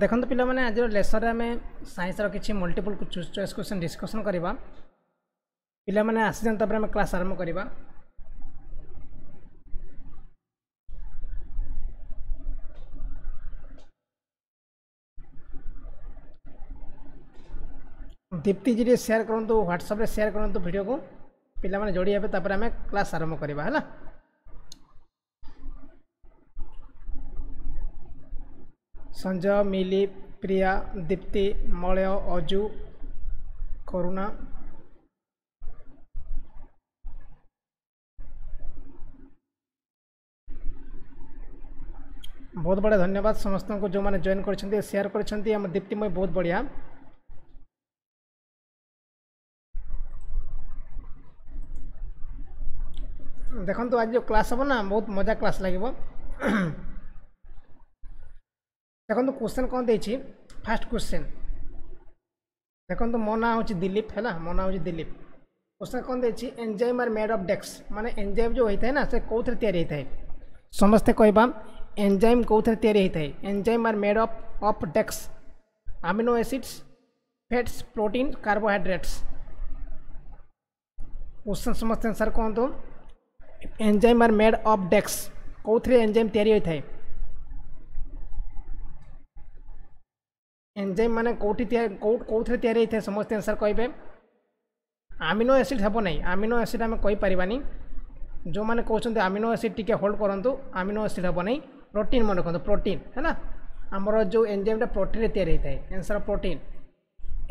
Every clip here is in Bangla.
देखो पाने आज लेसन आम सैंसर किसी multiple choose choice question discussion करवा पाने आसी जानते क्लास आरंभ करवा दीप्ति जी सेयार करूँ ह्वाट्सअप सेयार करूँ भिड को पिला जोड़ी हेपर आम क्लास आरंभ करवा है ସଞ୍ଜୟ ମିଲି ପ୍ରିୟା ଦୀପ୍ତି ମଳୟ ଅଜୁ କରୁଣା ବହୁତ ବଢ଼ିଆ ଧନ୍ୟବାଦ ସମସ୍ତଙ୍କୁ ଯେଉଁମାନେ ଜଏନ୍ କରିଛନ୍ତି ସେୟାର କରିଛନ୍ତି ଆମ ଦୀପ୍ତି ଦୀପ୍ତିମୟ ବହୁତ ବଢ଼ିଆ ଦେଖନ୍ତୁ ଆଜି ଯେଉଁ କ୍ଲାସ୍ ହେବ ନା ବହୁତ ମଜା କ୍ଲାସ୍ ଲାଗିବ देखो क्वेश्चन कौन दे फास्ट क्वेश्चन देखो मो ना हूँ दिलीप है मो ना हूँ दिलीप क्वेश्चन कौन the enzyme are made of dash मानने एंजाइम जो होता है ना से कौ थे या समस्ते कह एंजाइम कौ थे या enzyme are made of of dash amino acids fats protein carbohydrates question समस्त आंसर कहतु enzyme are made of dash कौन थे एंजाइम या ଏନ୍ଜାଇମ୍ ମାନେ କେଉଁଠି ତିଆରି କେଉଁଥିରେ ତିଆରି ହେଇଥାଏ ସମସ୍ତେ ଆନ୍ସର୍ କହିବେ ଆମିନୋ ଏସିଡ଼୍ ହେବ ନାହିଁ ଆମିନୋ ଏସିଡ଼୍ ଆମେ କହିପାରିବାନି ଯେଉଁମାନେ କହୁଛନ୍ତି ଆମିନୋ ଏସିଡ଼୍ ଟିକେ ହୋଲ୍ଡ କରନ୍ତୁ ଆମିନୋ ଏସିଡ଼୍ ହେବ ନାହିଁ ପ୍ରୋଟିନ୍ ମନେ ରଖନ୍ତୁ ପ୍ରୋଟିନ୍ ହେଲା ଆମର ଯେଉଁ ଏନ୍ଜାଇମ୍ଟା ପ୍ରୋଟିନ୍ରେ ତିଆରି ହେଇଥାଏ ଏନ୍ସର୍ ପ୍ରୋଟିନ୍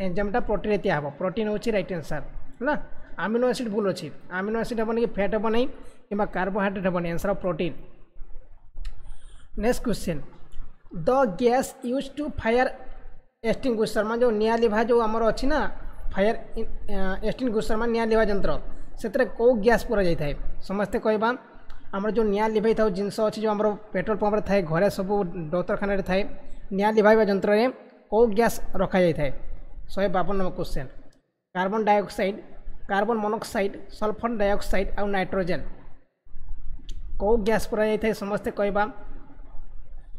ଏନ୍ଜାଇମ୍ଟା ପ୍ରୋଟିନ୍ରେ ତିଆ ହେବ ପ୍ରୋଟିନ୍ ହେଉଛି ରାଇଟ୍ ଏନ୍ସର୍ ହେଲା ଆମିନୋ ଏସିଡ଼୍ ଭୁଲ ଅଛି ଆମିନୋ ଏସିଡ଼୍ ହେବନି କି ଫ୍ୟାଟ୍ ହେବ ନାହିଁ କିମ୍ବା କାର୍ବୋହାଇଡ୍ରେଟ୍ ହେବନି answer protein next question the gas use to fire extinguish Sharma जो निवा जो आम अच्छी ना फायर एस्टिन गुज शर्मा निवा जंत्र से कौ गैस पूरा जाए समस्ते कहवा आम जो निभ था जिनस अच्छे जो आम पेट्रोल पंप घर सब डाक्तखाना थाए निभा जंत्र में कौ गैस रखा जाए शहे बावन number question carbon dioxide carbon monoxide sulphur dioxide आउ नाइट्रोजेन कौ गैस पूरा जाए समस्ते कहवा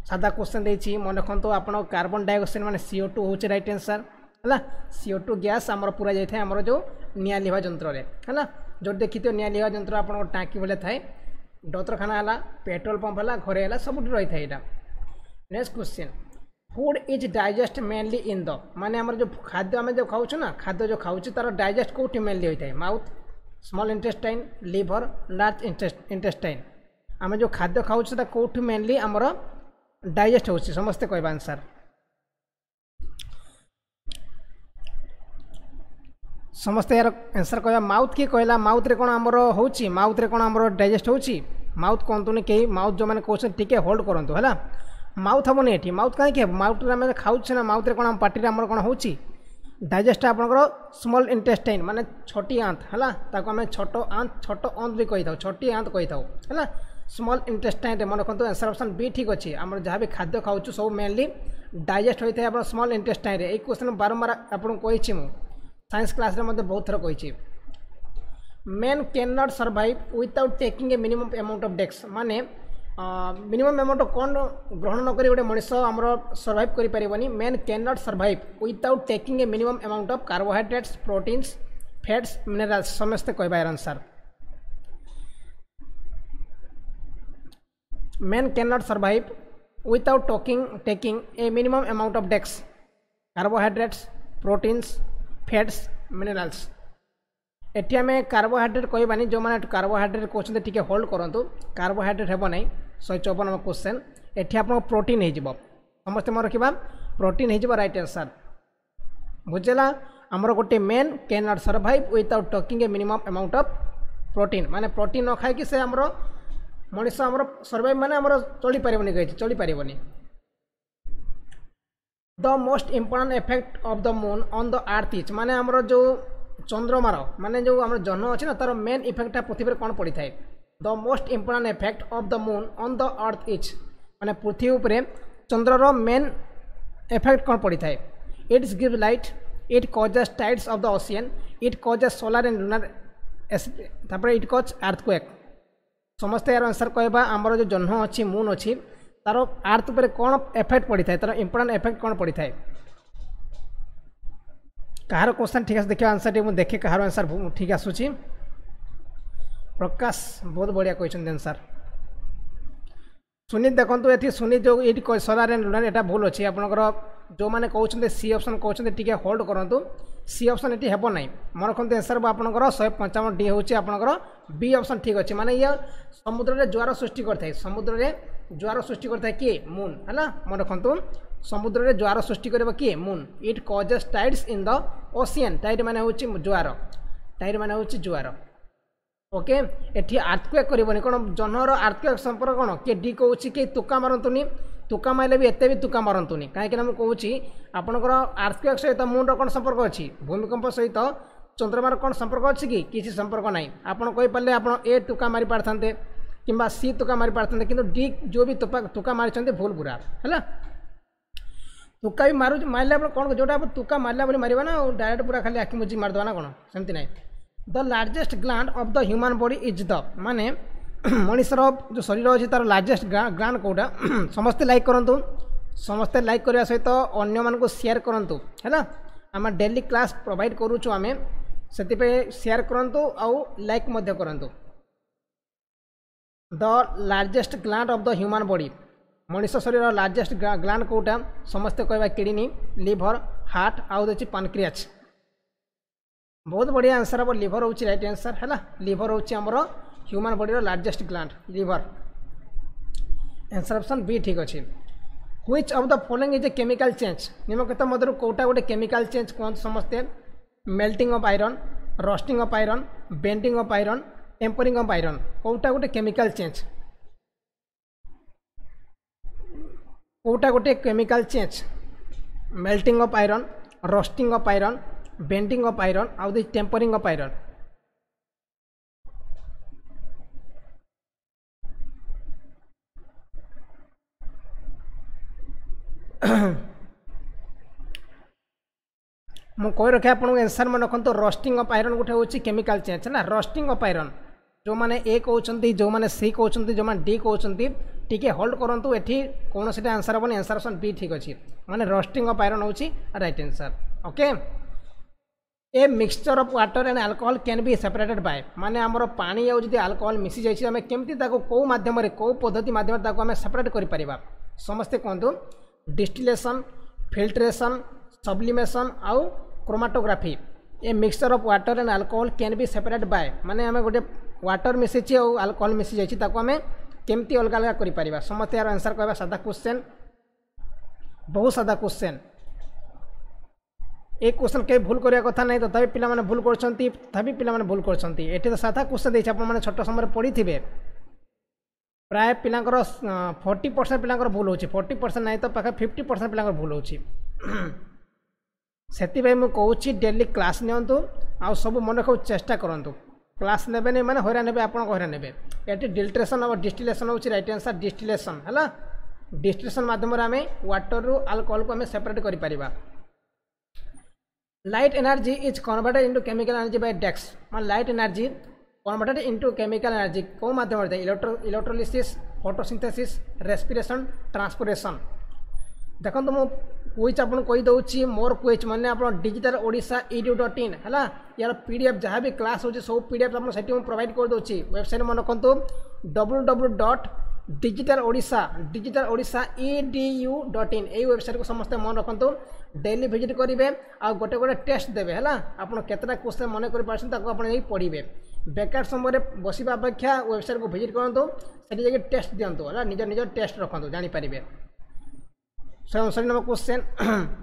ସାଧା କ୍ୱେଶ୍ଚନ୍ ଦେଇଛି ମନେ ରଖନ୍ତୁ ଆପଣ କାର୍ବନ୍ ଡାଇଅକ୍ସାଇଡ୍ ମାନେ ସିଓ ଟୁ ହେଉଛି ରାଇଟ୍ ଆନ୍ସର୍ ହେଲା ସିଓ ଟୁ ଗ୍ୟାସ୍ ଆମର ପୁରା ଯାଇଥାଏ ଆମର ଯେଉଁ ନିଆଁ ଲିଭା ଯନ୍ତ୍ରରେ ହେଲା ଯେଉଁଠି ଦେଖିଥିବ ନିଆଁ ଲିଭା ଯନ୍ତ୍ର ଆପଣଙ୍କ ଟାଙ୍କି ଭଳିଆ ଥାଏ ଡକ୍ତରଖାନା ହେଲା ପେଟ୍ରୋଲ ପମ୍ପ ହେଲା ଘରେ ହେଲା ସବୁଠି ରହିଥାଏ ଏଇଟା next question food is digest mainly in the মানে আমার যে খাদ্য আমি যে খাওছু না খাদ্য যে খাওছি তার ডাইজেস্ট কোটি মেনলি হয়ে থাকে mouth small intestine liver large intestine আমি যে খাদ্য খাওছু তা কোটি মেনলি আমার ଡାଇଜେଷ୍ଟ ହେଉଛି ସମସ୍ତେ କହିବା ଆନ୍ସର୍ ସମସ୍ତେ ଏହାର ଆନ୍ସର୍ କହିବା ମାଉଥ୍ କିଏ କହିଲା ମାଉଥ୍ରେ କ'ଣ ଆମର ହେଉଛି ମାଉଥ୍ରେ କ'ଣ ଆମର ଡାଇଜେଷ୍ଟ ହେଉଛି ମାଉଥ୍ କୁହନ୍ତୁନି କେହି ମାଉଥ୍ ଯେଉଁମାନେ କହୁଛନ୍ତି ଟିକେ ହୋଲ୍ଡ କରନ୍ତୁ ହେଲା ମାଉଥ୍ ହେବନି ଏଠି ମାଉଥ୍ କାହିଁକି ହେବ ମାଉଥ୍ରେ ଆମେ ଖାଉଛେ ନା ମାଉଥ୍ରେ କ'ଣ ଆମ ପାଟିରେ ଆମର କ'ଣ ହେଉଛି ଡାଇଜେଷ୍ଟ ଆପଣଙ୍କର ସ୍ମଲ୍ ଇଣ୍ଟେଷ୍ଟାଇନ୍ ମାନେ ଛୋଟି ଆନ୍ତ ହେଲା ତାକୁ ଆମେ ଛୋଟ ଆନ୍ତ ଛୋଟ ଅନ୍ତ ବି କହିଥାଉ ଛୋଟି ଆନ୍ତ କହିଥାଉ ହେଲା স্মল ইন্টেস্টাইনরে মনে রাখতু আনসার অপশন বি ঠিক আছে আমরা যা খাদ্য খাওছু সব মেনলি ডাইজেস্ট হয়ে থাকে আপনার স্মল ইন্টেস্টাইনরে এই কোশ্চেন বারম্বার আপনার কইছি মু সাইন্স ক্লাসে মধ্যে বহু থর কইছি men can not survive without taking a minimum amount of ডেক্স মানে মিনিমম এমাউন্ট কোণ গ্রহণ নকি গোটে মানুষ আমার সরভাইভ করে পারবনি men can not survive without taking a minimum amount of carbohydrates proteins fats minerals সমস্ত কহবা এর answer men cannot survive without talking, taking a minimum amount of dex, carbohydrates, proteins, fats, minerals. ଏଠି ଆମେ କାର୍ବୋହାଇଡ୍ରେଟ୍ କହିବାନି ଯେଉଁମାନେ କାର୍ବୋହାଇଡ୍ରେଟ୍ କହୁଛନ୍ତି ଟିକେ ହୋଲ୍ଡ କରନ୍ତୁ କାର୍ବୋହାଇଡ୍ରେଟ୍ ହେବ ନାହିଁ ଶହେ ଚଉବନ ନମ୍ବର କୋଶ୍ଚେନ୍ ଏଠି ଆପଣଙ୍କ ପ୍ରୋଟିନ୍ ହୋଇଯିବ ସମସ୍ତେ ମୋର ରଖିବା ପ୍ରୋଟିନ୍ ହୋଇଯିବ ରାଇଟ୍ ଆନ୍ସର୍ ବୁଝିଲା ଆମର ଗୋଟେ men can not survive without taking a minimum amount of protein ମାନେ ପ୍ରୋଟିନ୍ ନ ଖାଇକି ସେ ଆମର ମଣିଷ ଆମର ସର୍ଭାଇଭ୍ ମାନେ ଆମର ଚଳିପାରିବନି କହିଛି ଚଳିପାରିବନି the most important effect of the moon on the earth is ମାନେ ଆମର ଯେଉଁ ଚନ୍ଦ୍ରମାର ମାନେ ଯେଉଁ ଆମର ଜହ୍ନ ଅଛି ନା ତା'ର ମେନ୍ ଇଫେକ୍ଟଟା ପୃଥିବୀରେ କ'ଣ ପଡ଼ିଥାଏ the most important effect of the moon on the earth is ମାନେ ପୃଥିବୀ ଉପରେ ଚନ୍ଦ୍ରର ମେନ୍ ଏଫେକ୍ଟ କ'ଣ ପଡ଼ିଥାଏ it's give light it causes tides of the ocean it causes solar and lunar ତାପରେ ଇଟ୍ କଜ୍ ଆର୍ଥକ୍ୱେକ୍ ସମସ୍ତେ ଏହାର ଆନ୍ସର୍ କହିବା ଆମର ଯେଉଁ ଜହ୍ନ ଅଛି ମୁନ୍ ଅଛି ତାର ଆର୍ଥ ଉପରେ କ'ଣ ଏଫେକ୍ଟ ପଡ଼ିଥାଏ ତାର ଇମ୍ପୋର୍ଟାଣ୍ଟ ଏଫେକ୍ଟ କ'ଣ ପଡ଼ିଥାଏ କାହାର କୋଶ୍ଚିନ୍ ଠିକ୍ ଆସୁଛି ଦେଖିବା ଆନ୍ସର୍ଟି ମୁଁ ଦେଖେ କାହାର ଆନ୍ସର୍ ଠିକ୍ ଆସୁଛି ପ୍ରକାଶ ବହୁତ ବଢ଼ିଆ କହିଛନ୍ତି ଆନ୍ସର୍ ସୁନିତ ଦେଖନ୍ତୁ ଏଠି ସୁନିତ ଯେଉଁ ଏଇଠି ସରାରେ ଏଇଟା ଭୁଲ ଅଛି ଆପଣଙ୍କର ଯେଉଁମାନେ କହୁଛନ୍ତି ସି ଅପସନ୍ କହୁଛନ୍ତି ଟିକିଏ ହୋଲ୍ଡ କରନ୍ତୁ ସି ଅପ୍ସନ୍ ଏଠି ହେବ ନାହିଁ ମନେ ରଖନ୍ତୁ ଏନ୍ସର୍ ଆପଣଙ୍କର ଶହେ ପଞ୍ଚାବନ ଡି ହେଉଛି ଆପଣଙ୍କର ବି ଅପସନ୍ ଠିକ୍ ଅଛି ମାନେ ଇଏ ସମୁଦ୍ରରେ ଜୁଆର ସୃଷ୍ଟି କରିଥାଏ ସମୁଦ୍ରରେ ଜୁଆର ସୃଷ୍ଟି କରିଥାଏ କିଏ ମୁନ୍ ହେଲା ମନେ ରଖନ୍ତୁ ସମୁଦ୍ରରେ ଜୁଆର ସୃଷ୍ଟି କରିବ କିଏ moon it causes tides in the ocean tide ମାନେ ହେଉଛି ଜୁଆର ଟାଇଡ୍ ମାନେ ହେଉଛି ଜୁଆର ଓକେ ଏଠି ଆର୍ଥକ୍ୱେକ୍ କରିବନି କ'ଣ ଜହ୍ନର ଆର୍ଥକ୍ୱେକ୍ ସମ୍ପର୍କ କ'ଣ କିଏ ଡି କହୁଛି କିଏ ତୁକା ମାରନ୍ତୁନି ତୁକା ମାରିଲେ ବି ଏତେ ବି ତୁକା ମାରନ୍ତୁନି କାହିଁକି ନା ମୁଁ କହୁଛି ଆପଣଙ୍କର ଆର୍ଥକ୍ୱେକ୍ ସହିତ ମୁଣ୍ଡର କ'ଣ ସମ୍ପର୍କ ଅଛି ଭୂମିକମ୍ପ ସହିତ ଚନ୍ଦ୍ରମାର କ'ଣ ସମ୍ପର୍କ ଅଛି କି କିଛି ସମ୍ପର୍କ ନାହିଁ ଆପଣ କହିପାରିଲେ ଆପଣ ଏ ତୁକା ମାରିପାରିଥାନ୍ତେ କିମ୍ବା ସି ତୁକା ମାରିପାରିଥାନ୍ତେ କିନ୍ତୁ ଡି ଯେଉଁ ବି ତୁକା ତୁକା ମାରିଛନ୍ତି ଭୁଲ ପୁରା ହେଲା ତୁକା ବି ମାରୁଛି ମାରିଲା ଆପଣ କ'ଣ ଯେଉଁଟା ଆପଣ ତୁକା ମାରିଲା ବୋଲି ମାରିବା ନା ଆଉ ଡାଇରେକ୍ଟ ପୁରା ଖାଲି ଆଖି ମୁଜି ମାରିଦେବା ନା କ'ଣ ସେମିତି ନାହିଁ the largest gland of the human body is the ମାନେ ମଣିଷର ଯେଉଁ ଶରୀର ଅଛି ତା'ର ଲାର୍ଜେଷ୍ଟ ଗ୍ରାଣ୍ଡ କେଉଁଟା ସମସ୍ତେ ଲାଇକ୍ କରନ୍ତୁ ସମସ୍ତେ ଲାଇକ୍ କରିବା ସହିତ ଅନ୍ୟମାନଙ୍କୁ ସେୟାର୍ କରନ୍ତୁ ହେଲା ଆମେ ଡେଲି କ୍ଲାସ୍ ପ୍ରୋଭାଇଡ଼୍ କରୁଛୁ ଆମେ ସେଥିପାଇଁ ସେୟାର୍ କରନ୍ତୁ ଆଉ ଲାଇକ୍ ମଧ୍ୟ କରନ୍ତୁ the largest gland of the human body ମଣିଷ ଶରୀରର ଲାର୍ଜେଷ୍ଟ ଗ୍ଲାଣ୍ଡ କେଉଁଟା ସମସ୍ତେ କହିବା କିଡ଼ନୀ ଲିଭର ହାର୍ଟ ଆଉ ହେଉଛି ପାନକ୍ରିଆଚ ବହୁତ ବଢ଼ିଆ ଆନ୍ସର ହେବ ଲିଭର ହେଉଛି ରାଇଟ୍ ଆନ୍ସର ହେଲା ଲିଭର ହେଉଛି ଆମର ହ୍ୟୁମାନ୍ ବଡ଼ିର largest gland liver answer option B ଠିକ୍ ଅଛି which of the following is a chemical change ନିମକୃତ ମଧ୍ୟରୁ କେଉଁଟା ଗୋଟେ କେମିକାଲ ଚେଞ୍ଜ କୁହନ୍ତୁ ସମସ୍ତେ melting of iron rusting of iron bending of iron tempering of iron କେଉଁଟା ଗୋଟେ କେମିକାଲ ଚେଞ୍ଜ କେଉଁଟା ଗୋଟେ chemical change melting of iron rusting of iron bending of iron ଆଉ ଦି ଟେମ୍ପରିଂ ଅଫ୍ ଆଇରନ୍ ମୁଁ କହି ରଖେ ଆପଣଙ୍କୁ ଏନ୍ସର୍ ମନେ ରଖନ୍ତୁ ରଷ୍ଟିଂ ଅଫ୍ ଆଇରନ୍ ଗୋଟେ ହେଉଛି କେମିକାଲ୍ ଚେଞ୍ଜ ନା ରଷ୍ଟିଂ ଅଫ୍ ଆଇରନ୍ ଯେଉଁମାନେ ଏ କହୁଛନ୍ତି ଯେଉଁମାନେ ସି କହୁଛନ୍ତି ଯେଉଁମାନେ ଡି କହୁଛନ୍ତି ଟିକିଏ ହୋଲ୍ଡ କରନ୍ତୁ ଏଠି କୌଣସିଟା ଆନ୍ସର୍ ହେବନି ଆନ୍ସର୍ ଅପସନ୍ ବି ଠିକ୍ ଅଛି ମାନେ ରଷ୍ଟିଂ ଅଫ୍ ଆଇରନ୍ ହେଉଛି right answer okay a mixture of water and alcohol can be separated by ମାନେ ଆମର ପାଣି ଆଉ ଯଦି ଆଲକୋହଲ୍ ମିଶିଯାଇଛି ଆମେ କେମିତି ତାକୁ କେଉଁ ମାଧ୍ୟମରେ କେଉଁ ପଦ୍ଧତି ମାଧ୍ୟମରେ ତାକୁ ଆମେ ସେପାରେଟ୍ କରିପାରିବା ସମସ୍ତେ କୁହନ୍ତୁ डिस्टिलेसन फिल्ट्रेशन सब्लिमेसन आउ chromatography a mixture of water and alcohol can be separate by माने आम गोटे व्टर मिसिची और आल्कोहल मिसी जाइए आम केमती अलग अलग कर समस्त यार आंसर कह सादा क्वेश्चन बहुत सादा क्वेश्चन ए क्वेश्चन के भूल करा कथा ना तथा पिला भूल कर तथा पिला भूल कर साधा क्वेश्चन देखिए आप छोट समय पढ़ी थे ପ୍ରାୟ ପିଲାଙ୍କର ଫର୍ଟି ପରସେଣ୍ଟ ପିଲାଙ୍କର ଭୁଲ ହେଉଛି ଫର୍ଟି ପରସେଣ୍ଟ ନାହିଁ ତ ପାଖରେ ଫିଫ୍ଟି ପରସେଣ୍ଟ ପିଲାଙ୍କର ଭୁଲ ହେଉଛି ସେଥିପାଇଁ ମୁଁ କହୁଛି ଡେଲି କ୍ଲାସ୍ ନିଅନ୍ତୁ ଆଉ ସବୁ ମନେ ରଖିବାକୁ ଚେଷ୍ଟା କରନ୍ତୁ କ୍ଲାସ୍ ନେବେନି ମାନେ ହଇରାଣ ହେବେ ଆପଣଙ୍କ ହଇରାଣ ହେବେ ଏଠି ଡିଲ୍ଟ୍ରେସନ୍ ଆଉ ଡିଷ୍ଟିଲେସନ୍ ହେଉଛି ରାଇଟ୍ ଆନ୍ସର୍ ଡିଷ୍ଟିଲେସନ୍ ହେଲା ଡିଷ୍ଟିଲେସନ୍ ମାଧ୍ୟମରେ ଆମେ ୱାଟର୍ରୁ ଆଲକୋହଲକୁ ଆମେ ସେପାରେଟ୍ କରିପାରିବା light energy is converted into chemical energy by dash ମାନେ light energy converted into chemical energy କୋଉ ମାଧ୍ୟମରେ electro electrolysis photosynthesis respiration transpiration ଦେଖନ୍ତୁ ମୁଁ କୁଇଜ୍ ଆପଣଙ୍କୁ କହିଦେଉଛି ମୋର କୁଇଜ୍ ମାନେ ଆପଣ digital Odisha EDU dot in ହେଲା ୟାର ପି ଡି ଏଫ୍ ଯାହା ବି କ୍ଲାସ୍ ହେଉଛି ସବୁ ପି ଡି ଏଫ୍ ଆପଣ ସେଠି ମୁଁ ପ୍ରୋଭାଇଡ଼ କରିଦେଉଛି ୱେବସାଇଟ୍ ମନେ ରଖନ୍ତୁ W W dot digital Odisha digital Odisha E D U dot in ଏଇ ୱେବସାଇଟ୍କୁ ସମସ୍ତେ ମନେ ରଖନ୍ତୁ ଡେଲି ଭିଜିଟ୍ କରିବେ ଆଉ ଗୋଟେ ଗୋଟେ ଟେଷ୍ଟ ଦେବେ ହେଲା ଆପଣ କେତେଟା କୋଶ୍ଚିନ୍ ମନେ କରିପାରୁଛନ୍ତି ତାକୁ ଆପଣ ଯାଇ ପଢ଼ିବେ बेकार समय बस अपेक्षा वेबसाइट को भिजिट करूँ से जाए टेस्ट दिं निज निज टेस्ट रखु जापर शह अनुसार नंबर क्वेश्चन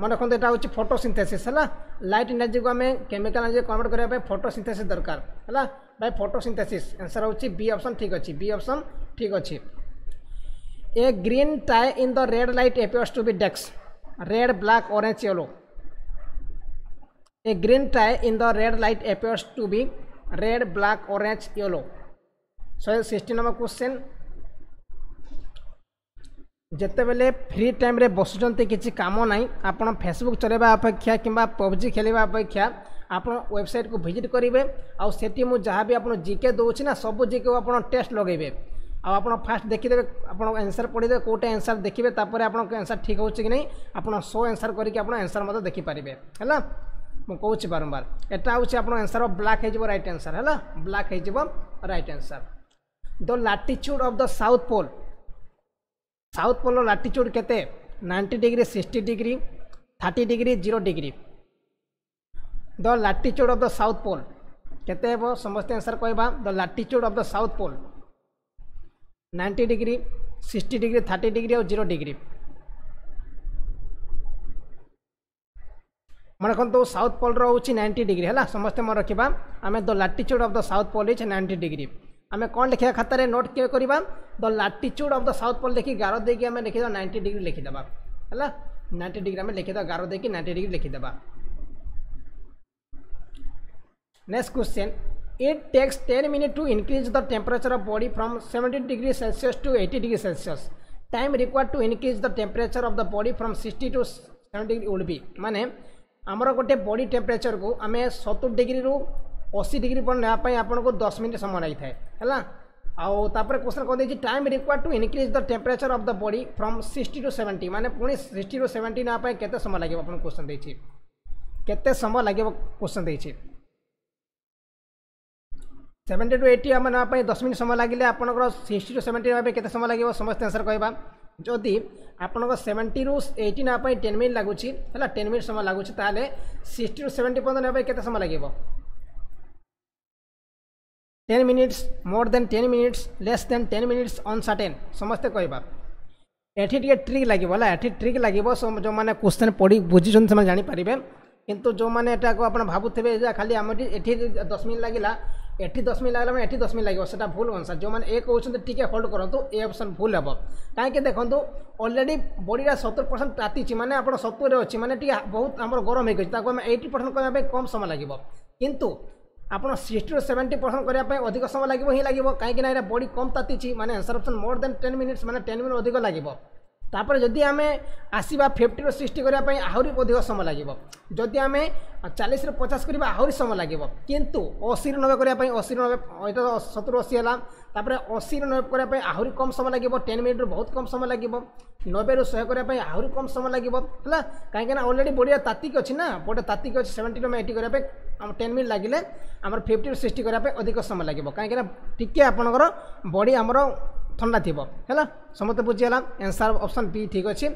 मैंने रखते यहाँ हूँ फोटो सिंथेसीस है लाइट एनर्जी को आम केमिकल एनर्जी कन्वर्ट करने फोटो सिंथेसीस दरकार है photosynthesis answer B option ठीक अच्छी बी अपसन ठीक अच्छे a green tie in the red light appears to be dash red black orange yellow a green tie in the red light appears to be red, black, orange, yellow. So, 16 number question. ଯେତେବେଳେ ଫ୍ରି ଟାଇମ୍ରେ ବସୁଛନ୍ତି କିଛି କାମ ନାହିଁ ଆପଣ ଫେସବୁକ୍ ଚଲାଇବା ଅପେକ୍ଷା କିମ୍ବା ପବ୍ଜି ଖେଳିବା ଅପେକ୍ଷା ଆପଣ ୱେବସାଇଟ୍କୁ ଭିଜିଟ୍ କରିବେ ଆଉ ସେଠି ମୁଁ ଯାହା ବି ଆପଣ ଜିକେ ଦେଉଛି ନା ସବୁ ଜିକେକୁ ଆପଣ ଟେଷ୍ଟ ଲଗାଇବେ ଆଉ ଆପଣ ଫାଷ୍ଟ ଦେଖିଦେବେ ଆପଣ ଆନ୍ସର୍ ପଢ଼ିଦେବେ କେଉଁଟା ଆନ୍ସର୍ ଦେଖିବେ ତାପରେ ଆପଣଙ୍କ ଆନ୍ସର୍ ଠିକ୍ ହେଉଛି କି ନାହିଁ ଆପଣ ସୋ ଆନ୍ସର୍ କରିକି ଆପଣ ଆନ୍ସର୍ ମଧ୍ୟ ଦେଖିପାରିବେ ହେଲା ମୁଁ କହୁଛି ବାରମ୍ବାର ଏଟା ହେଉଛି ଆପଣଙ୍କ ଆନ୍ସର୍ ବ୍ଲାକ୍ ହେଇଯିବ ରାଇଟ୍ ଆନ୍ସର୍ ହେଲା ବ୍ଲାକ୍ ହେଇଯିବ right answer the latitude of the south pole south ପୋଲ୍ର latitude କେତେ ninety degree sixty degree thirty degree zero degree the latitude of the south pole କେତେ ହେବ ସମସ୍ତେ ଆନ୍ସର୍ କହିବା the latitude of the south pole ninety degree sixty degree thirty degree ଆଉ ଜିରୋ ଡିଗ୍ରୀ मनो साउथ पोल रोचे नाइंटी डिग्री है समस्ते मन रखा आम the latitude of the south pole is ninety degree आम कौन लिखा खातार नोट के करवा the latitude of the south pole देखिए गार देखिए आम लिखिद नाइंटी डिग्री लिखिदेवा है नाइंटी डिग्री आम लिखिद गार देखिए ninety degree लिखिदेवा next question it takes 10 minutes to increase the temperature of body from 70 degrees celsius to 80 degrees celsius time required to increase the temperature of the body from 60 to 70 degree would be माने ଆମର ଗୋଟେ ବଡ଼ି ଟେମ୍ପରେଚରକୁ ଆମେ ସତୁରି ଡିଗ୍ରୀରୁ ଅଶୀ ଡିଗ୍ରୀ ପର୍ଯ୍ୟନ୍ତ ନେବା ପାଇଁ ଆପଣଙ୍କୁ ଦଶ ମିନିଟ୍ ସମୟ ଲାଗିଥାଏ ହେଲା ଆଉ ତାପରେ କ୍ୱେଶ୍ଚନ୍ କହିଦେଇଛି time required to increase the temperature of the body from sixty to seventy ମାନେ ପୁଣି ସିକ୍ସଟିରୁ ସେଭେଣ୍ଟି ନେବା ପାଇଁ କେତେ ସମୟ ଲାଗିବ ଆପଣଙ୍କୁ କ୍ୱେଶ୍ଚନ୍ ଦେଇଛି କେତେ ସମୟ ଲାଗିବ କ୍ୱେଶ୍ଚନ୍ ଦେଇଛି ସେଭେଣ୍ଟି ଟୁ ଏଇଟି ଆମେ ନେବା ପାଇଁ ଦଶ ମିନିଟ୍ ସମୟ ଲାଗିଲେ ଆପଣଙ୍କର ସିକ୍ସଟି ଟୁ ସେଭେଣ୍ଟି ନେବା ପାଇଁ କେତେ ସମୟ ଲାଗିବ ସମସ୍ତେ ଆନ୍ସର୍ କହିବା যদি আপনার সেভেন্টি রু এইটি নেওয়া টেন মিনিট লাগুছি হল টেন মিনিট সময় লাগুছি তাহলে সিক্সটি রু সেভেন্টি পর্যন্ত নেওয়া কত সময় লাগবে ten minutes more than ten minutes less than ten minutes uncertain সমস্তে কহবা এটি টিকে ট্রিক লাগিব হল এটি ট্রিক লাগিব যে কোশ্চেন পড়ি বুঝিছেন সে জাঁপারে কিন্তু যে এটা আপনার ভাবুবে যে খালি আমি এটি দশ মিনিট লাগিলা ଏଠି ଦଶମିକ ଲାଗିଲା ମାନେ ଏଠି ଦଶମିକ ଲାଗିବ ସେଇଟା ଭୁଲ ଆନ୍ସର୍ ଯେଉଁମାନେ ଏ କହୁଛନ୍ତି ଟିକେ ହୋଲ୍ଡ କରନ୍ତୁ ଏ ଅପସନ୍ ଭୁଲ ହେବ କାହିଁକି ଦେଖନ୍ତୁ ଅଲରେଡ଼ି ବଡ଼ିଟା ସତୁରି ପରସେଣ୍ଟ ତାତିଛି ମାନେ ଆପଣ ସତୁରିରେ ଅଛି ମାନେ ଟିକେ ବହୁତ ଆମର ଗରମ ହେଇଯାଉଛି ତାକୁ ଆମେ ଏଇଟି ପରସେଣ୍ଟ କରିବା ପାଇଁ କମ୍ ସମୟ ଲାଗିବ କିନ୍ତୁ ଆପଣ ସିକ୍ସଟିରୁ ସେଭେଣ୍ଟି ପରସେଣ୍ଟ କରିବା ପାଇଁ ଅଧିକ ସମୟ ଲାଗିବ ହିଁ ଲାଗିବ କାହିଁକିନା ଏଇଟା ବଡ଼ି କମ୍ ତାତିଛି ମାନେ ଆନ୍ସର୍ ଅପସନ୍ ମୋର ଦେନ୍ ଟେନ୍ ମିନିଟ୍ସ ମାନେ ଟେନ୍ ମିନିଟ୍ ଅଧିକ ଲାଗିବ ତାପରେ ଯଦି ଆମେ ଆସିବା ଫିଫ୍ଟିରୁ ସିକ୍ସଟି କରିବା ପାଇଁ ଆହୁରି ଅଧିକ ସମୟ ଲାଗିବ ଯଦି ଆମେ ଚାଳିଶରୁ ପଚାଶ କରିବା ଆହୁରି ସମୟ ଲାଗିବ କିନ୍ତୁ ଅଶୀରୁ ନବେ କରିବା ପାଇଁ ଅଶୀରୁ ନବେ ଏଇଟା ସତୁରୁ ଅଶୀ ହେଲା ତାପରେ ଅଶୀରୁ ନବେ କରିବା ପାଇଁ ଆହୁରି କମ୍ ସମୟ ଲାଗିବ ଟେନ୍ ମିନିଟ୍ରୁ ବହୁତ କମ୍ ସମୟ ଲାଗିବ ନବେରୁ ଶହେ କରିବା ପାଇଁ ଆହୁରି କମ୍ ସମୟ ଲାଗିବ ହେଲା କାହିଁକିନା ଅଲରେଡ଼ି ବଡ଼ିଆ ତାତିକି ଅଛି ନା ବଡ଼ିଆ ତାତିକି ଅଛି ସେଭେଣ୍ଟି ଟୁ ଏଇଟି କରିବା ପାଇଁ ଆମ ଟେନ୍ ମିନିଟ୍ ଲାଗିଲେ ଆମର ଫିଫ୍ଟିରୁ ସିକ୍ସଟି କରିବା ପାଇଁ ଅଧିକ ସମୟ ଲାଗିବ କାହିଁକିନା ଟିକିଏ ଆପଣଙ୍କର ବଡ଼ି ଆମର ଥଣ୍ଡା ଥିବ ହେଲା ସମସ୍ତେ ବୁଝିଗଲା ଏନ୍ସର୍ ଅପସନ୍ ବି ଠିକ୍ ଅଛି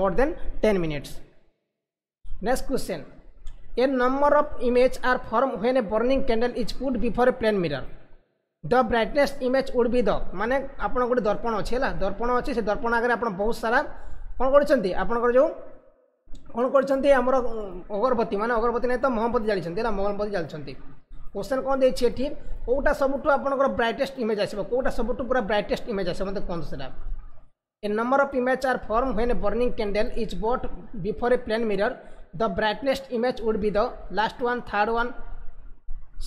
more than ten minutes next question a number of image are form when a burning candle is put before a plane mirror the brightness image would be the ମାନେ ଆପଣ ଗୋଟେ ଦର୍ପଣ ଅଛି ହେଲା ଦର୍ପଣ ଅଛି ସେ ଦର୍ପଣ ଆଗରେ ଆପଣ ବହୁତ ସାରା କ'ଣ କରିଛନ୍ତି ଆପଣଙ୍କର ଯେଉଁ କ'ଣ କରିଛନ୍ତି ଆମର ଅଗରବତୀ ମାନେ ଅଗରବତୀ ନାହିଁ ତ ମହମବତୀ ଜାଳିଛନ୍ତି ହେଲା ମହମବତୀ ଜାଳିଛନ୍ତି क्वेश्चन कौन देखिए टीम कौटा सबुठ आप ब्राइटेस्ट इमेज आसो कौटा सबुठ पूरा ब्राइटेस्ट इमेज आस मत कहूँ से a number of image are form when a burning candle is but before a plane mirror the brightest image would be the last one third one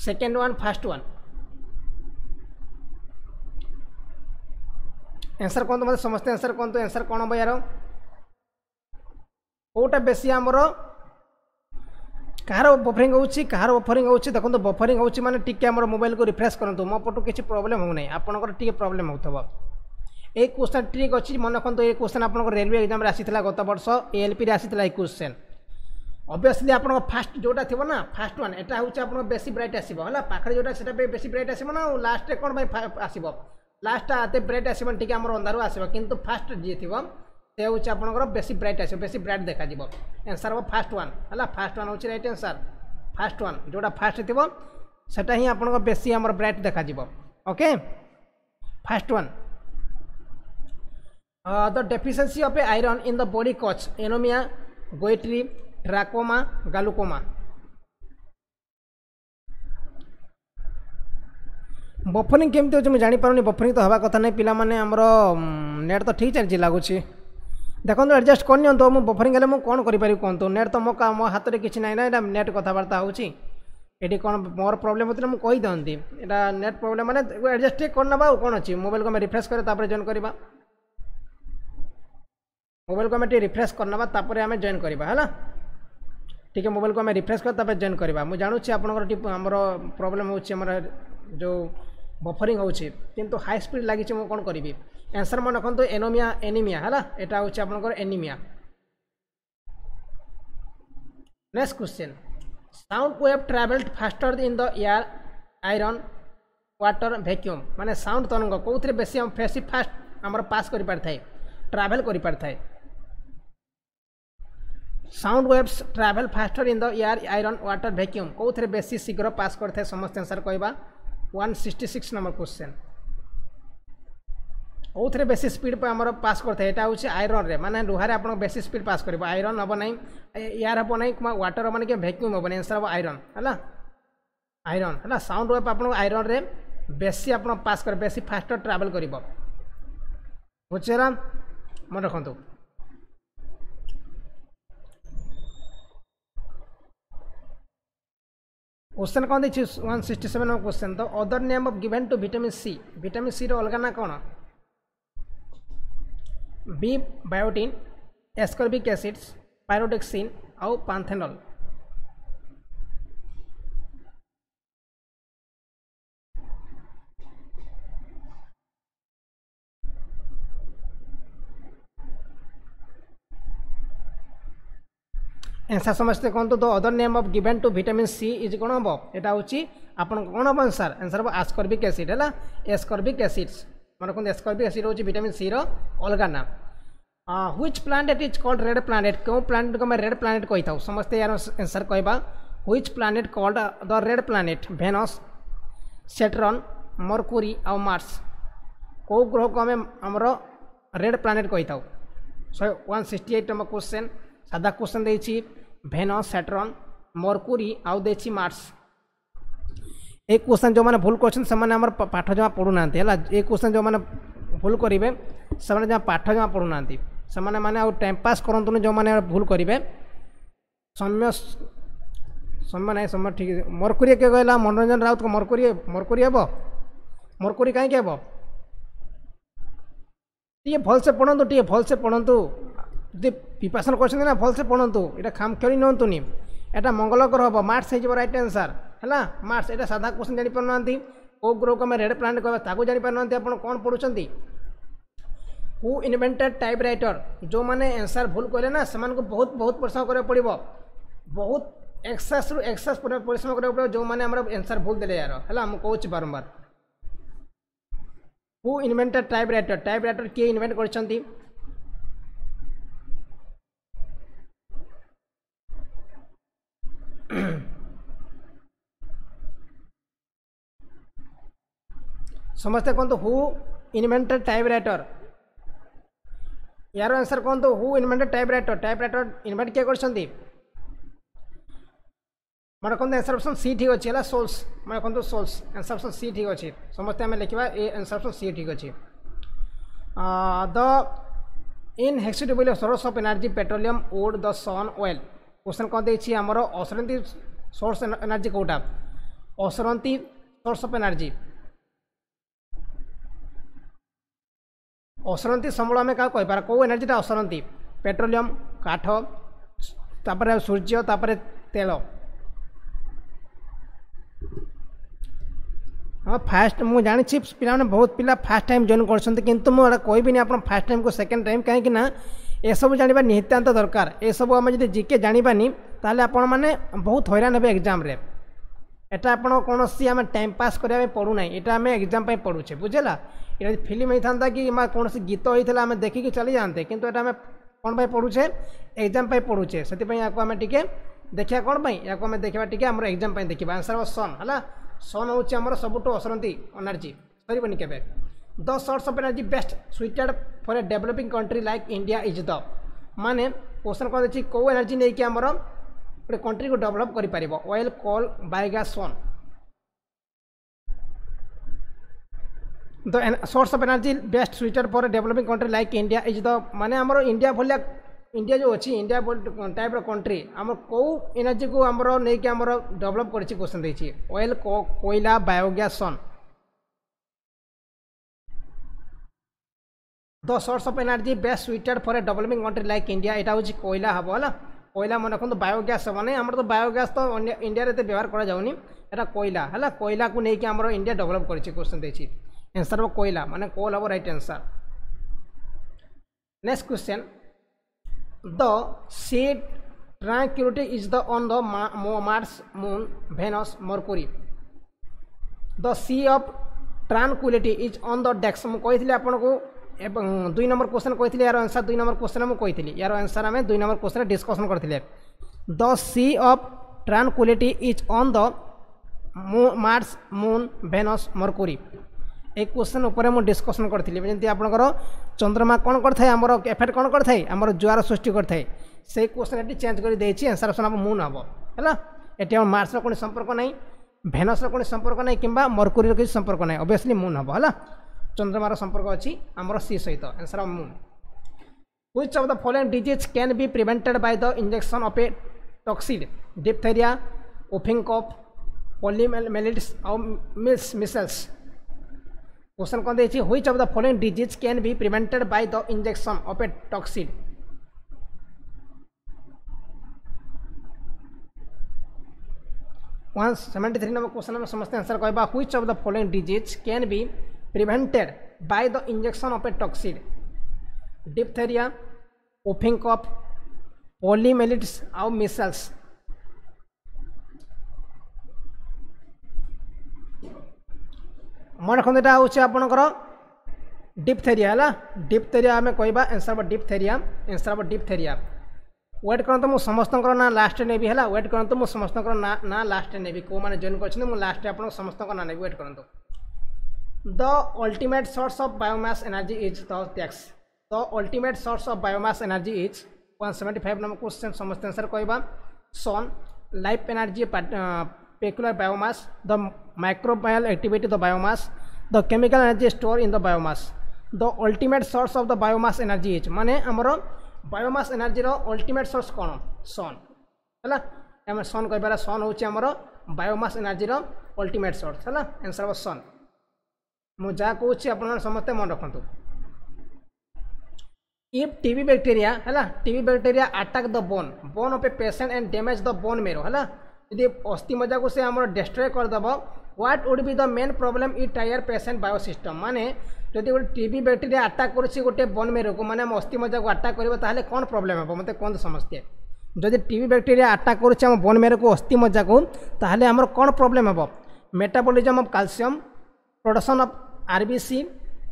second one first one answer कहतु मत समस्ते एनसर कहतु एनसर कौन तो? मतलब हम तो? यार कौटा बेसी आमर কাহার বফরিং হচ্ছে কাহার বফরিং হচ্ছে দেখুন বফরিং হচ্ছে মানে টিকি আমার মোবাইল কু রিফ্রেশ করতু মো পটু কিছু প্রোবলেম হোক না আপনার টিকি প্রোবলেম হোক এই কোশ্চেন ট্রিক অছি মনে রাখুন এই কোশ্চেন আপনার রেলওয়ে এক্সামে আসিলা গত বর্ষ এএলপি আসিলা এই কোশ্চেন অবভিয়াসলি আপনার ফার্স্ট যেটা থাকবে না ফার্স্ট ওয়ান এটা হচ্ছে আপনার বেশি ব্রাইট আসবে হল পাখে যেটা সেটা বেশি ব্রাইট আসবে না লাস্টে কোণ পাই আসব লাস্টটা এত ব্রাইট আসবে টিকি আমার অন্ধারু আসবে কিন্তু ফার্স্ট যে থাকবে ଏହା ହେଉଛି ଆପଣଙ୍କର ବେଶୀ ବ୍ରାଇଟ୍ ଆସିବ ବେଶୀ ବ୍ରାଇଟ୍ ଦେଖାଯିବ ଏନ୍ସର୍ ହେବ ଫାଷ୍ଟ ୱାନ୍ ହେଲା ଫାଷ୍ଟ ୱାନ୍ ହେଉଛି ରାଇଟ୍ ଏନ୍ସର୍ ଫାଷ୍ଟ ୱାନ୍ ଯେଉଁଟା ଫାଷ୍ଟ ଥିବ ସେଟା ହିଁ ଆପଣଙ୍କ ବେଶୀ ଆମର ବ୍ରାଇଟ୍ ଦେଖାଯିବ okay first one the deficiency of a iron in the body causes anaemia goitre trachoma glaucoma buffering କେମିତି ହେଉଛି ମୁଁ ଜାଣିପାରୁନି ବଫରିଂ ତ ହେବା କଥା ନାହିଁ ପିଲାମାନେ ଆମର ନେଟ୍ ତ ଠିକ୍ ଚାଲିଛି ଲାଗୁଛି ଦେଖନ୍ତୁ ଆଡ଼ଜଷ୍ଟ କରିନିଅନ୍ତୁ ମୁଁ ବଫରିଙ୍ଗ ହେଲେ ମୁଁ କ'ଣ କରିପାରିବି କୁହନ୍ତୁ ନେଟ୍ ତ ମୋ ମୋ ହାତରେ କିଛି ନାହିଁ ନା ଏଇଟା ନେଟ୍ କଥାବାର୍ତ୍ତା ହେଉଛି ଏଠି କ'ଣ ମୋର ପ୍ରୋବ୍ଲେମ୍ ହେଉଥିଲା ମୁଁ କହିଦିଅନ୍ତି ଏଇଟା ନେଟ୍ ପ୍ରୋବ୍ଲେମ୍ ମାନେ ଆଡ଼ଜଷ୍ଟ ଟିକେ କରିନେବା ଆଉ କ'ଣ ଅଛି ମୋବାଇଲ୍କୁ ଆମେ ରିଫ୍ରେସ୍ କରିବା ତାପରେ ଜଏନ୍ କରିବା ମୋବାଇଲକୁ ଆମେ ଟିକେ ରିଫ୍ରେସ୍ କରିନେବା ତାପରେ ଆମେ ଜଏନ୍ କରିବା ହେଲା ଟିକେ ମୋବାଇଲ୍କୁ ଆମେ ରିଫ୍ରେସ୍ କରିବା ତାପରେ ଜଏନ୍ କରିବା ମୁଁ ଜାଣୁଛି ଆପଣଙ୍କର ଆମର ପ୍ରୋବ୍ଲେମ୍ ହେଉଛି ଆମର ଯେଉଁ ବଫରିଂ ହେଉଛି କିନ୍ତୁ ହାଇ ସ୍ପିଡ଼୍ ଲାଗିଛି ମୁଁ କ'ଣ କରିବି ଆନ୍ସର୍ ମନେ ରଖନ୍ତୁ ଏନୋମିଆ ଏନିମିଆ ହେଲା ଏଇଟା ହେଉଛି ଆପଣଙ୍କର anaemia next question sound wave travelled faster in the air iron water vacuum ମାନେ ସାଉଣ୍ଡ ତରଙ୍ଗ କେଉଁଥିରେ ବେଶୀ ବେଶୀ ଫାଷ୍ଟ ଆମର ପାସ୍ କରିପାରିଥାଏ ଟ୍ରାଭେଲ୍ କରିପାରିଥାଏ sound waves travel faster in the air iron water vacuum କେଉଁଥିରେ ବେଶୀ ଶୀଘ୍ର ପାସ୍ କରିଥାଏ ସମସ୍ତେ ଆନ୍ସର୍ କହିବା one sixty six number question କେଉଁଥିରେ ବେଶୀ ସ୍ପିଡ଼ ଆମର ପାସ୍ କରିଥାଏ ଏଇଟା ହେଉଛି ଆଇରନ୍ରେ ମାନେ ଲୁହାରେ ଆପଣ ବେଶୀ ସ୍ପିଡ଼ ପାସ୍ କରିବ ଆଇରନ୍ ହେବ ନାହିଁ ଏୟାର ହେବ ନାହିଁ କିମ୍ବା ୱାଟର୍ ହେବ ନାହିଁ କି ଭ୍ୟାକ୍ୟୁମ୍ ହେବନି ଏନ୍ସର୍ ହେବ ଆଇରନ୍ ହେଲା ଆଇରନ୍ ହେଲା ସାଉଣ୍ଡ ୱେଭ୍ ଆପଣଙ୍କୁ ଆଇରନ୍ରେ ବେଶୀ ଆପଣ ପାସ୍ କରିବେ ବେଶୀ ଫାଷ୍ଟର ଟ୍ରାଭେଲ୍ କରିବ ବୁଝିଛ ହେଲା ମନେ ରଖନ୍ତୁ क्वेश्चन कौन देखिए one sixty seven question the other name of given to vitamin C vitamin C अलग ना कौन B biotin ascorbic acids pyridoxine ଆଉ ପାନ୍ଥେନଲ୍ ଆନ୍ସର୍ ସମସ୍ତେ କୁହନ୍ତୁ the other name of given to vitamin C is କ'ଣ ହେବ ଏଇଟା ହେଉଛି ଆପଣଙ୍କ କ'ଣ ହେବ ଆନ୍ସର୍ ଆନ୍ସର୍ ହେବ ଆସ୍କର୍ବିକ୍ ଏସିଡ଼୍ ହେଲା ଏସ୍କର୍ବିକ୍ ଏସିଡ଼୍ସ మనకుంది ఎస్కార్బియస్ ఈరోజు सी సిరో नाम हुई planet is called red planet क्यों प्लानेट को मैं रेड प्लानेट कही था समस्ते यार आंसर कहवा हुई planet called the red planet Venus Saturn Mercury आउ मार्स कौ ग्रह को आम रेड प्लानेट कही था शहे one sixty eight number question सादा क्वेश्चन देसी भेनस सेट्रन मरकुरी आउ दे मार्स ଏ କୋଶ୍ଚିନ୍ ଯେଉଁମାନେ ଭୁଲ କରିଛନ୍ତି ସେମାନେ ଆମର ପାଠ ଜମା ପଢ଼ୁନାହାନ୍ତି ହେଲା ଏ କୋଶ୍ଚିନ୍ ଯେଉଁମାନେ ଭୁଲ କରିବେ ସେମାନେ ଜମା ପାଠ ଜମା ପଢ଼ୁନାହାନ୍ତି ସେମାନେ ମାନେ ଆଉ ଟାଇମ୍ ପାସ୍ କରନ୍ତୁନି ଯେଉଁମାନେ ଭୁଲ କରିବେ ସମ୍ୟ ସମୟ ନାହିଁ ସମୟ ଠିକ୍ ମର୍କୁରିଏ କିଏ କହିଲା ମନୋରଞ୍ଜନ ରାଉତ ମର୍କୁରିଏ ମର୍କୁରି ହେବ ମର୍କୁରି କାହିଁକି ହେବ ଟିକିଏ ଭଲସେ ପଢ଼ନ୍ତୁ ଟିକିଏ ଭଲସେ ପଢ଼ନ୍ତୁ ଯଦି ପିପାସନ କରିଛନ୍ତି ନା ଭଲସେ ପଢ଼ନ୍ତୁ ଏଇଟା ଖାମ ଖେଳି ନିଅନ୍ତୁନି ଏଇଟା ମଙ୍ଗଳ ଗ୍ରହ ହେବ ମାର୍ଚ୍ଚ ହେଇଯିବ ରାଇଟ୍ ଆନ୍ସର୍ है मार्स ये साधा क्वेश्चन पार ना कौ ग्रह को रेड प्लानेट कह पार ना आप कौन पढ़ुं हु इनभेन्टेड टाइप रईटर जो मैंने एनसर भूल कहले ना से बहुत बहुत परिश्रम करा पड़ो बहुत एक्सेस रु एक्सेस परिश्रम करा जो मैंने एनसर भूल दे यार है मुझे बारंबार who invented typewriter typewriter किए इनभेन्ट कर समस्ते कहतु हु इनमेटेड टाइपरइटर यार आंसर कहतु हु इनमेटेड टाइपरइटर टाइपरइटर इनमेट किए कर मैं कहते आंसर अप्सन सी ठीक अच्छे सोल्स मैंने कहते सोल्स आंसर अप्सन सी ठीक अच्छे समस्त आम लिखा ए आंसर अप्सन सी ठीक अच्छे the inexhaustible source of energy petroleum wood the sun oil question कौन देर असरती सोर्स एनर्जी कौटा असरती सोर्स अफ एनर्जी ଅସରନ୍ତି ସମ୍ବଳ ଆମେ କାହାକୁ କହିପାର କେଉଁ ଏନର୍ଜିଟା ଅସରନ୍ତି ପେଟ୍ରୋଲିୟମ୍ କାଠ ତାପରେ ସୂର୍ଯ୍ୟ ତାପରେ ତେଲ ହଁ ଫାଷ୍ଟ ମୁଁ ଜାଣିଛି ପିଲାମାନେ ବହୁତ ପିଲା ଫାଷ୍ଟ ଟାଇମ୍ ଜଏନ୍ କରୁଛନ୍ତି କିନ୍ତୁ ମୁଁ ଏଇଟା କହିବିନି ଆପଣ ଫାଷ୍ଟ ଟାଇମ୍କୁ ସେକେଣ୍ଡ ଟାଇମ୍ କାହିଁକି ନା ଏସବୁ ଜାଣିବା ନିହାନ୍ତ ଦରକାର ଏସବୁ ଆମେ ଯଦି ଜିକେ ଜାଣିବାନି ତାହେଲେ ଆପଣମାନେ ବହୁତ ହଇରାଣ ହେବେ ଏକ୍ଜାମ୍ରେ ଏଇଟା ଆପଣ କୌଣସି ଆମେ ଟାଇମ୍ ପାସ୍ କରିବା ପାଇଁ ପଡ଼ୁନାହିଁ ଏଇଟା ଆମେ ଏକ୍ଜାମ୍ ପାଇଁ ପଢ଼ୁଛେ ବୁଝିଲା এটা ফিল্ম হয়ে থাকে কি কোণী গীত হয়ে আমি দেখিকি চলে যাতে কিন্তু এটা আমি কোণ পাই পড়ুছে এক্সাম পাই পড়ুছে সেপাই ইয়াকে আমি টিকে দেখা কোণ পাই ইয়াকে আমি দেখা টিকে আমার এক্সাম পাই দেখা আনসার হব সন হল ସନ୍ ହେଉଛି ଆମର ସବୁଠୁ ଅସରନ୍ତି ଏନର୍ଜି ସରିବନି କେବେ the source of energy best suited for a developing country like India is the ମାନେ କ୍ୱେଶ୍ଚନ୍ କ'ଣ ଅଛି କେଉଁ ଏନର୍ଜି ନେଇକି ଆମର ଗୋଟେ କଣ୍ଟ୍ରିକୁ ଡେଭଲପ୍ କରିପାରିବ oil coal biogas sun the source of energy best suited for a developing country like India is the माने हमरो इंडिया भलिया इंडिया जो अच्छी इंडिया टाइप रो कंट्री हमर को एनर्जी को हमरो नै के हमरो डेवलप करछि क्वेश्चन दै छी ऑयल कोयला biogas sun the source of energy best suited for a developing country like India এটা হচ্ছে কোয়লা হব হলা কোয়লা মনে রাখুন বায়োগ্যাস মানে আমার তো বায়োগ্যাস তো ইন্ডিয়ার এতে ব্যবহার করা যাওনি এটা কোয়লা হলা কোয়লাকে নেই আমার ইন্ডিয়া ডেভেলপ করেছে কোশ্চেন দিয়েছি অ্যান্সার হবে কয়লা মানে কোল হবে right answer next question the sea tranquillity is the on the Mars moon Venus Mercury the sea of tranquillity is on the dash ମୁଁ କହିଥିଲି ଆପଣଙ୍କୁ ଏବଂ ଦୁଇ ନମ୍ବର କ୍ୱେଶ୍ଚନ୍ କହିଥିଲି ଏହାର ଆନ୍ସର୍ ଦୁଇ ନମ୍ବର କ୍ୱେଶ୍ଚନ୍ ମୁଁ କହିଥିଲି ଏହାର ଆନ୍ସର୍ ଆମେ ଦୁଇ ନମ୍ବର କ୍ୱେଶ୍ଚନ୍ ଡିସ୍କସନ୍ କରିଥିଲେ the sea of tranquillity is on the Mars moon Venus Mercury এই কোশ্চেন উপরে মু ডিসকশন করি যেমন আপনার চন্দ্রমা কম করে থাকে আমার এফেক্ট কম করে থাকে আমার জুয়ার সৃষ্টি করে থাকে সেই কোশ্চেন এটি চেঞ্জ করে দিয়েছি আনসার অপশন আপনার মুন হব হল এটি আমার মার্সর কোণী সম্পর্ক নাই ভেনসর কোণী সম্পর্ক নাই কিংবা মরকুরির কিছু সম্পর্ক নাই অবভিয়সলি মুন হব হল চন্দ্রমার সম্পর্ক অছি আমার সি সহিত answer of moon which of of the disease can be prevented by the injection of a toxoid diphtheria whooping cough cough, আউ মিস মিসেলস क्वेश्चन कौन देखिए which of the following disease can be prevented by the injection of a toxin one seventy three number question में समझते आंसर कहवा which of the following disease can be prevented by the injection of a toxin diphtheria whooping cough poliomyelitis आउ मिसल्स मन रखते हूँ आपंकर डिपथेरी है डिपथेरिया आम कह answer diphtheria answer of diphtheria wait करते मुझ समस्त ना लास्ट नेबी है व्वेट करते मुझ समस्त ना ना लास्ट नेबी कौ मैंने जेन करते लास्ट आप समस्त ना ने व्वेट करते the ultimate source of biomass energy is the dash the ultimate source of biomass energy is one seventy five number question समस्त एनसर कह sun life energy peculiar biomass the microbial activity the biomass, the chemical energy stored in the biomass. The ultimate source of the biomass energy is মানে আমার বায়োমাস এনার্জির অল্টিমেট সোর্স কোণ সন হল আমি সন কইপারা সন হচ্ছে আমার বায়োমাস এনার্জির অল্টিমেট সোর্স হল আনসার হব সন মু যা কুচি আপনার সমস্তে মনে রাখতু ইফ টিবি ব্যাকটেরিয়া হল TB bacteria attack the bone bone of a patient and damage the bone marrow হল যদি অস্থি মজাকে সে আমার destroy করেদেব what would be the main problem entire patient bio system মানে যদি গোটে টিবি ব্যাটেরিয়া আটাক করছে গোটে বন মেরুকু মানে অস্থি মজাকে আটাক করবে তাহলে কোণ প্রোবলেম হব মতো কুহতু সমস্তে যদি টিবি ব্যাটেরিয়া আটাক করছে আমার বন মেরুকু অস্থি মজাকে তাহলে আমার কোণ প্রোবলেম হব metabolism of calcium production of RBC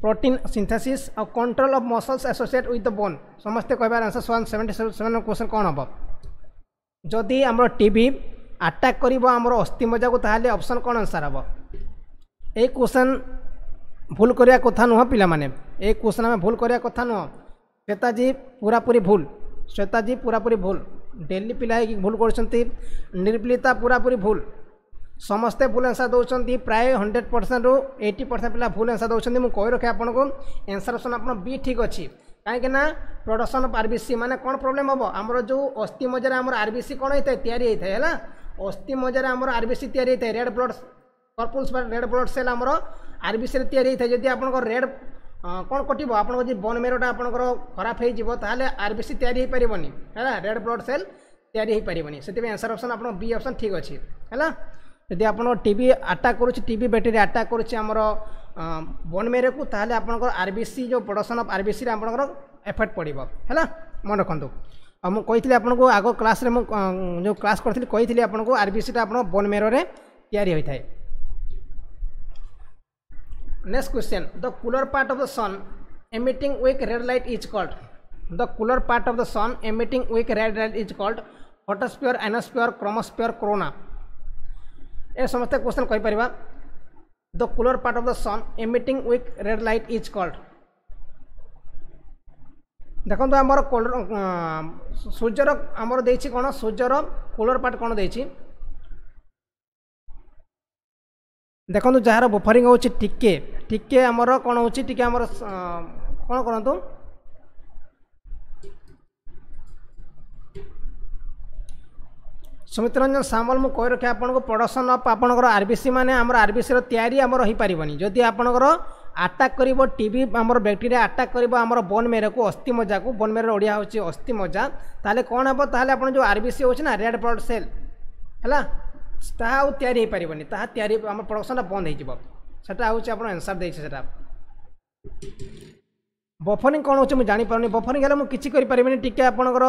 protein synthesis और control of muscles associate with the bone समस्ते कहबार answer one seventy seven question कौन हम जदि आम टी ଆଟାକ୍ କରିବ ଆମର ଅସ୍ଥି ମଜାକୁ ତାହେଲେ ଅପସନ୍ କ'ଣ ଆନ୍ସର୍ ହେବ ଏଇ କ୍ୱେଶ୍ଚନ୍ ଭୁଲ କରିବା କଥା ନୁହଁ ପିଲାମାନେ ଏଇ କ୍ୱେଶ୍ଚନ୍ ଆମେ ଭୁଲ କରିବା କଥା ନୁହଁ ଶ୍ୱେତାଜୀ ପୁରାପୁରି ଭୁଲ ଶ୍ୱେତାଜୀ ପୁରାପୁରି ଭୁଲ ଡେଲି ପିଲା ହେଇକି ଭୁଲ କରୁଛନ୍ତି ନିର୍ବିଲିତା ପୁରାପୁରି ଭୁଲ ସମସ୍ତେ ଭୁଲ ଆନ୍ସର୍ ଦେଉଛନ୍ତି ପ୍ରାୟ ହଣ୍ଡ୍ରେଡ଼ ପରସେଣ୍ଟରୁ ଏଇଟି ପରସେଣ୍ଟ ପିଲା ଭୁଲ ଆନ୍ସର୍ ଦେଉଛନ୍ତି ମୁଁ କହି ରଖେ ଆପଣଙ୍କୁ ଆନ୍ସର୍ ଅପସନ୍ ଆପଣ ବି ଠିକ୍ ଅଛି କାହିଁକିନା production of R B C ମାନେ କ'ଣ ପ୍ରୋବ୍ଲେମ୍ ହେବ ଆମର ଯେଉଁ ଅସ୍ଥି ମଜାରେ ଆମର ଆର୍ ବି ସି କ'ଣ ହେଇଥାଏ ତିଆରି ହେଇଥାଏ ହେଲା অস্থি মজ্জারে আমার আরবিসি তৈরি হয়ে রেড ব্লড কর্পুলস বা রেড ব্লড সেল আমার আরবিসিরে তৈরি হয়ে যদি আপনার রেড কোণ কটিব আপনার যদি বন মেরোটা আপনার খারাপ হয়ে যাব তাহলে আরবিসি তৈরি হয়ে পারবনি হ্যাঁ রেড ব্লড সেল তৈরি হয়ে পারবনি সেই আনসার অপশন আপনার বি অপশন ঠিক আছে হ্যাঁ যদি আপনার টিবি আটাক করুছে টিবি ব্যাটেরিয়া আটাক করুছে আমার বন মেরোকু তাহলে আপনার আরবিসি যে প্রডকশন অফ আরবিসি আপনার এফেক্ট পড়ব হ্যাঁ মনে রাখতু ଆଉ ମୁଁ କହିଥିଲି ଆପଣଙ୍କୁ ଆଗ କ୍ଲାସ୍ରେ ମୁଁ ଯେଉଁ କ୍ଲାସ୍ କରିଥିଲି କହିଥିଲି ଆପଣଙ୍କୁ ଆର୍ ବି ସିଟା ଆପଣ ବୋନ୍ ମେରରେ ତିଆରି ହୋଇଥାଏ next question the cooler part of the sun emitting weak red light is called the cooler part of the sun emitting weak red light is called photosphere ionosphere chromosphere corona ଏ ସମସ୍ତେ କ୍ୱେଶ୍ଚନ୍ କହିପାରିବା the cooler part of the sun emitting weak red light is called ଦେଖନ୍ତୁ ଆମର କୋଲର ସୂର୍ଯ୍ୟର ଆମର ଦେଇଛି କ'ଣ ସୂର୍ଯ୍ୟର କୋଲର ପାର୍ଟ କ'ଣ ଦେଇଛି ଦେଖନ୍ତୁ ଯାହାର ବଫରିଂ ହେଉଛି ଟିକେ ଟିକେ ଆମର କ'ଣ ହେଉଛି ଟିକେ ଆମର କ'ଣ କରନ୍ତୁ ସୁମିତ ରଞ୍ଜନ ସାମଲ ମୁଁ କହି ରଖେ ଆପଣଙ୍କୁ ପ୍ରଡ଼କ୍ସନ୍ ଅଫ୍ ଆପଣଙ୍କର ଆର୍ବିସି ମାନେ ଆମର ଆର୍ବିସିର ତିଆରି ଆମର ହୋଇପାରିବନି ଯଦି ଆପଣଙ୍କର আটাক করব টিবি আমার ব্যাকটেরিয়া আটাক করব আমার বন মেরাকু অস্থি মজাকু বন মেরার ওড়িয়া হচ্ছে অস্থি মজা তাহলে কম হব তাহলে আপনার যে আরবিসি হচ্ছে না রেড ব্লড সেল হ্যাঁ ତାହା ଆଉ ତିଆରି ହୋଇପାରିବନି ତାହା ତିଆରି ଆମ ପ୍ରଡକ୍ସନଟା ବନ୍ଦ ହୋଇଯିବ ସେଟା ହେଉଛି ଆପଣ ଆନ୍ସର୍ ଦେଇଛି ସେଟା ବଫରିଂ କ'ଣ ହେଉଛି ମୁଁ ଜାଣିପାରୁନି ବଫରିଂ ହେଲେ ମୁଁ କିଛି କରିପାରିବିନି ଟିକେ ଆପଣଙ୍କର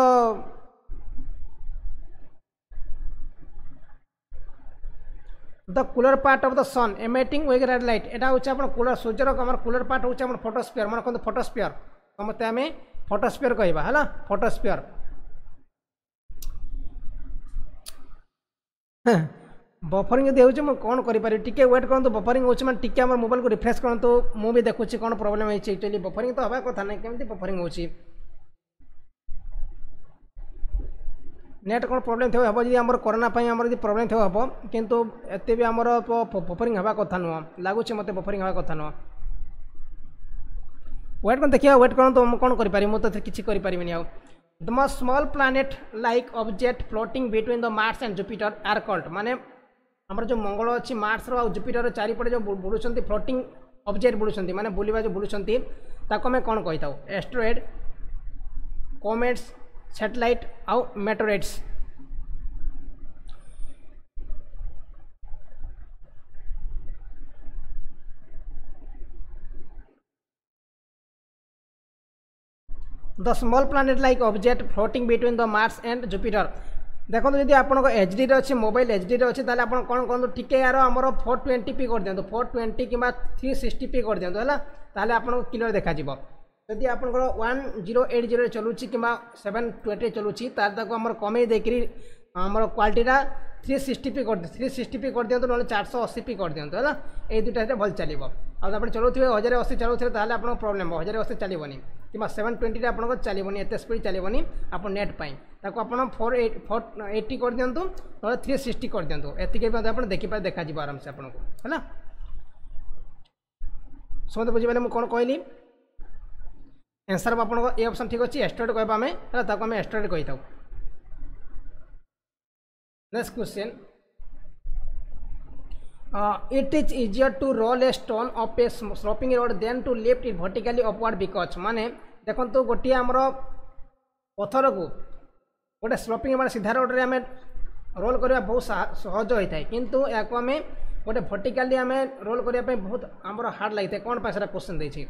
the cooler part of the sun emitting with red light ଏଇଟା ହେଉଛି ଆମର କୁଲର ସୂର୍ଯ୍ୟର ଆମର କୁଲର ପାର୍ଟ ହେଉଛି ଆମର ଫଟୋସ୍ପିୟର ମାନେ କୁହନ୍ତୁ ଫଟୋସ୍ପିୟର ସମସ୍ତେ ଆମେ ଫଟୋସ୍ପିୟର କହିବା ହେଲା ଫଟୋସ୍ପିୟର বফরিং যদি হচ্ছে মু কোণ করে পারি টিকে ওয়েট করতে বফরিং হচ্ছে মানে টিকে আমার মোবাইলকে রিফ্রেশ করতে মু দেখুছি কোণ প্রোবলেম হয়েছে একচুয়ালি বফরিং তো হওয়ার কথা না কেমতি বফরিং হচ্ছে ନେଟ୍ କଣ ପ୍ରୋବ୍ଲେମ୍ ଥିବ ହେବ ଯଦି ଆମର କରୋନା ପାଇଁ ଆମର ଯଦି ପ୍ରୋବ୍ଲେମ୍ ଥିବ ହେବ କିନ୍ତୁ ଏତେ ବି ଆମର ବଫରିଂ ହେବା କଥା ନୁହଁ ଲାଗୁଛି ମୋତେ ବଫରିଂ ହେବା କଥା ନୁହଁ ୱେଟ୍ କ'ଣ ଦେଖିବା ୱେଟ୍ କରନ୍ତୁ ମୁଁ କ'ଣ କରିପାରିବି ମୁଁ ତ କିଛି କରିପାରିବିନି ଆଉ the most small planet like object floating between the Mars and Jupiter are called ମାନେ ଆମର ଯେଉଁ ମଙ୍ଗଳ ଅଛି ମାର୍ସର ଆଉ ଜୁପିଟର ଚାରିପଟେ ଯେଉଁ ବୁଲୁଛନ୍ତି ଫ୍ଲୋଟିଂ ଅବଜେକ୍ଟ ବୁଲୁଛନ୍ତି ମାନେ ବୁଲିବା ଯେଉଁ ବୁଲୁଛନ୍ତି ତାକୁ ଆମେ କ'ଣ କହିଥାଉ ଏଷ୍ଟ୍ରୋଏଡ଼ କମେଟ୍ସ satellite of meteorites. The small planet-like object floating between the Mars and Jupiter. দেখুন যদি আপনার এচডিরে অছে মোবাইল এচডিরে অছে তাহলে আপনার কোণ করতো টিকে আর আমার ফোর টোয়েন্টি পি করে দিও ফোর টোয়েন্টি কিংবা থ্রি সিক্সটি পি করে দিও হল তাহলে আপনার ক্লিয়ার দেখা যাব যদি আপনার ওয়ান জিরো এইট জিরো ଚଲୁଛି কিংবা সেভেন ଟ୍ୱେଣ୍ଟିରେ ଚଲୁଛି তাহলে তাকে আমার କମେଇ ଦେଇକରି আমার କ୍ୱାଲିଟିଟା থ্রি সিক্সটি পি করে থ্রি সিক্সটি পি করে দিও নয় চারশো অশি পি করে দিও হল এই দুইটা হলে ভাল আর আপনি চলাউবে হাজার অশি চলাউলে তাহলে আপনার প্রোবলেম হবে হাজার অশি চালবনি কিংবা সেভেন টোয়েন্টিটা আপনার চালবনি এত স্পিড চালবনি আপনার নেট পাই তাকে আপনার ফোর এইট ফোর এইটি করে দিও নয় থ্রি সিক্সটি করে দিও এতিকে আপনার দেখিপার দেখা যাব আরামসে আপনার হল সমস্ত বুঝি মানে কোণ কহিলি ଆନ୍ସର୍ ଆପଣଙ୍କ ଏ ଅପସନ୍ ଠିକ୍ ଅଛି ଏଷ୍ଟ୍ରଏଡ଼୍ କହିବା ଆମେ ହେଲା ତାକୁ ଆମେ ଏଷ୍ଟ୍ରଏଡ଼୍ କହିଥାଉ next question Uh, it is easier to roll a stone up a sloping road than to lift it vertically upward because মানে দেখন্তু গোটিয়ে আমার পথরকু গোটে স্লোপিং মানে সিধা রোডরে আমি রোল করা বহু সহজ হয়ে থাকে কিন্তু এখন আমি গোটে ভর্টিকালি আমি রোল করা বহু আমার হার্ড লাগি কোণ পাই সেটা কোশ্চিন দিয়েছি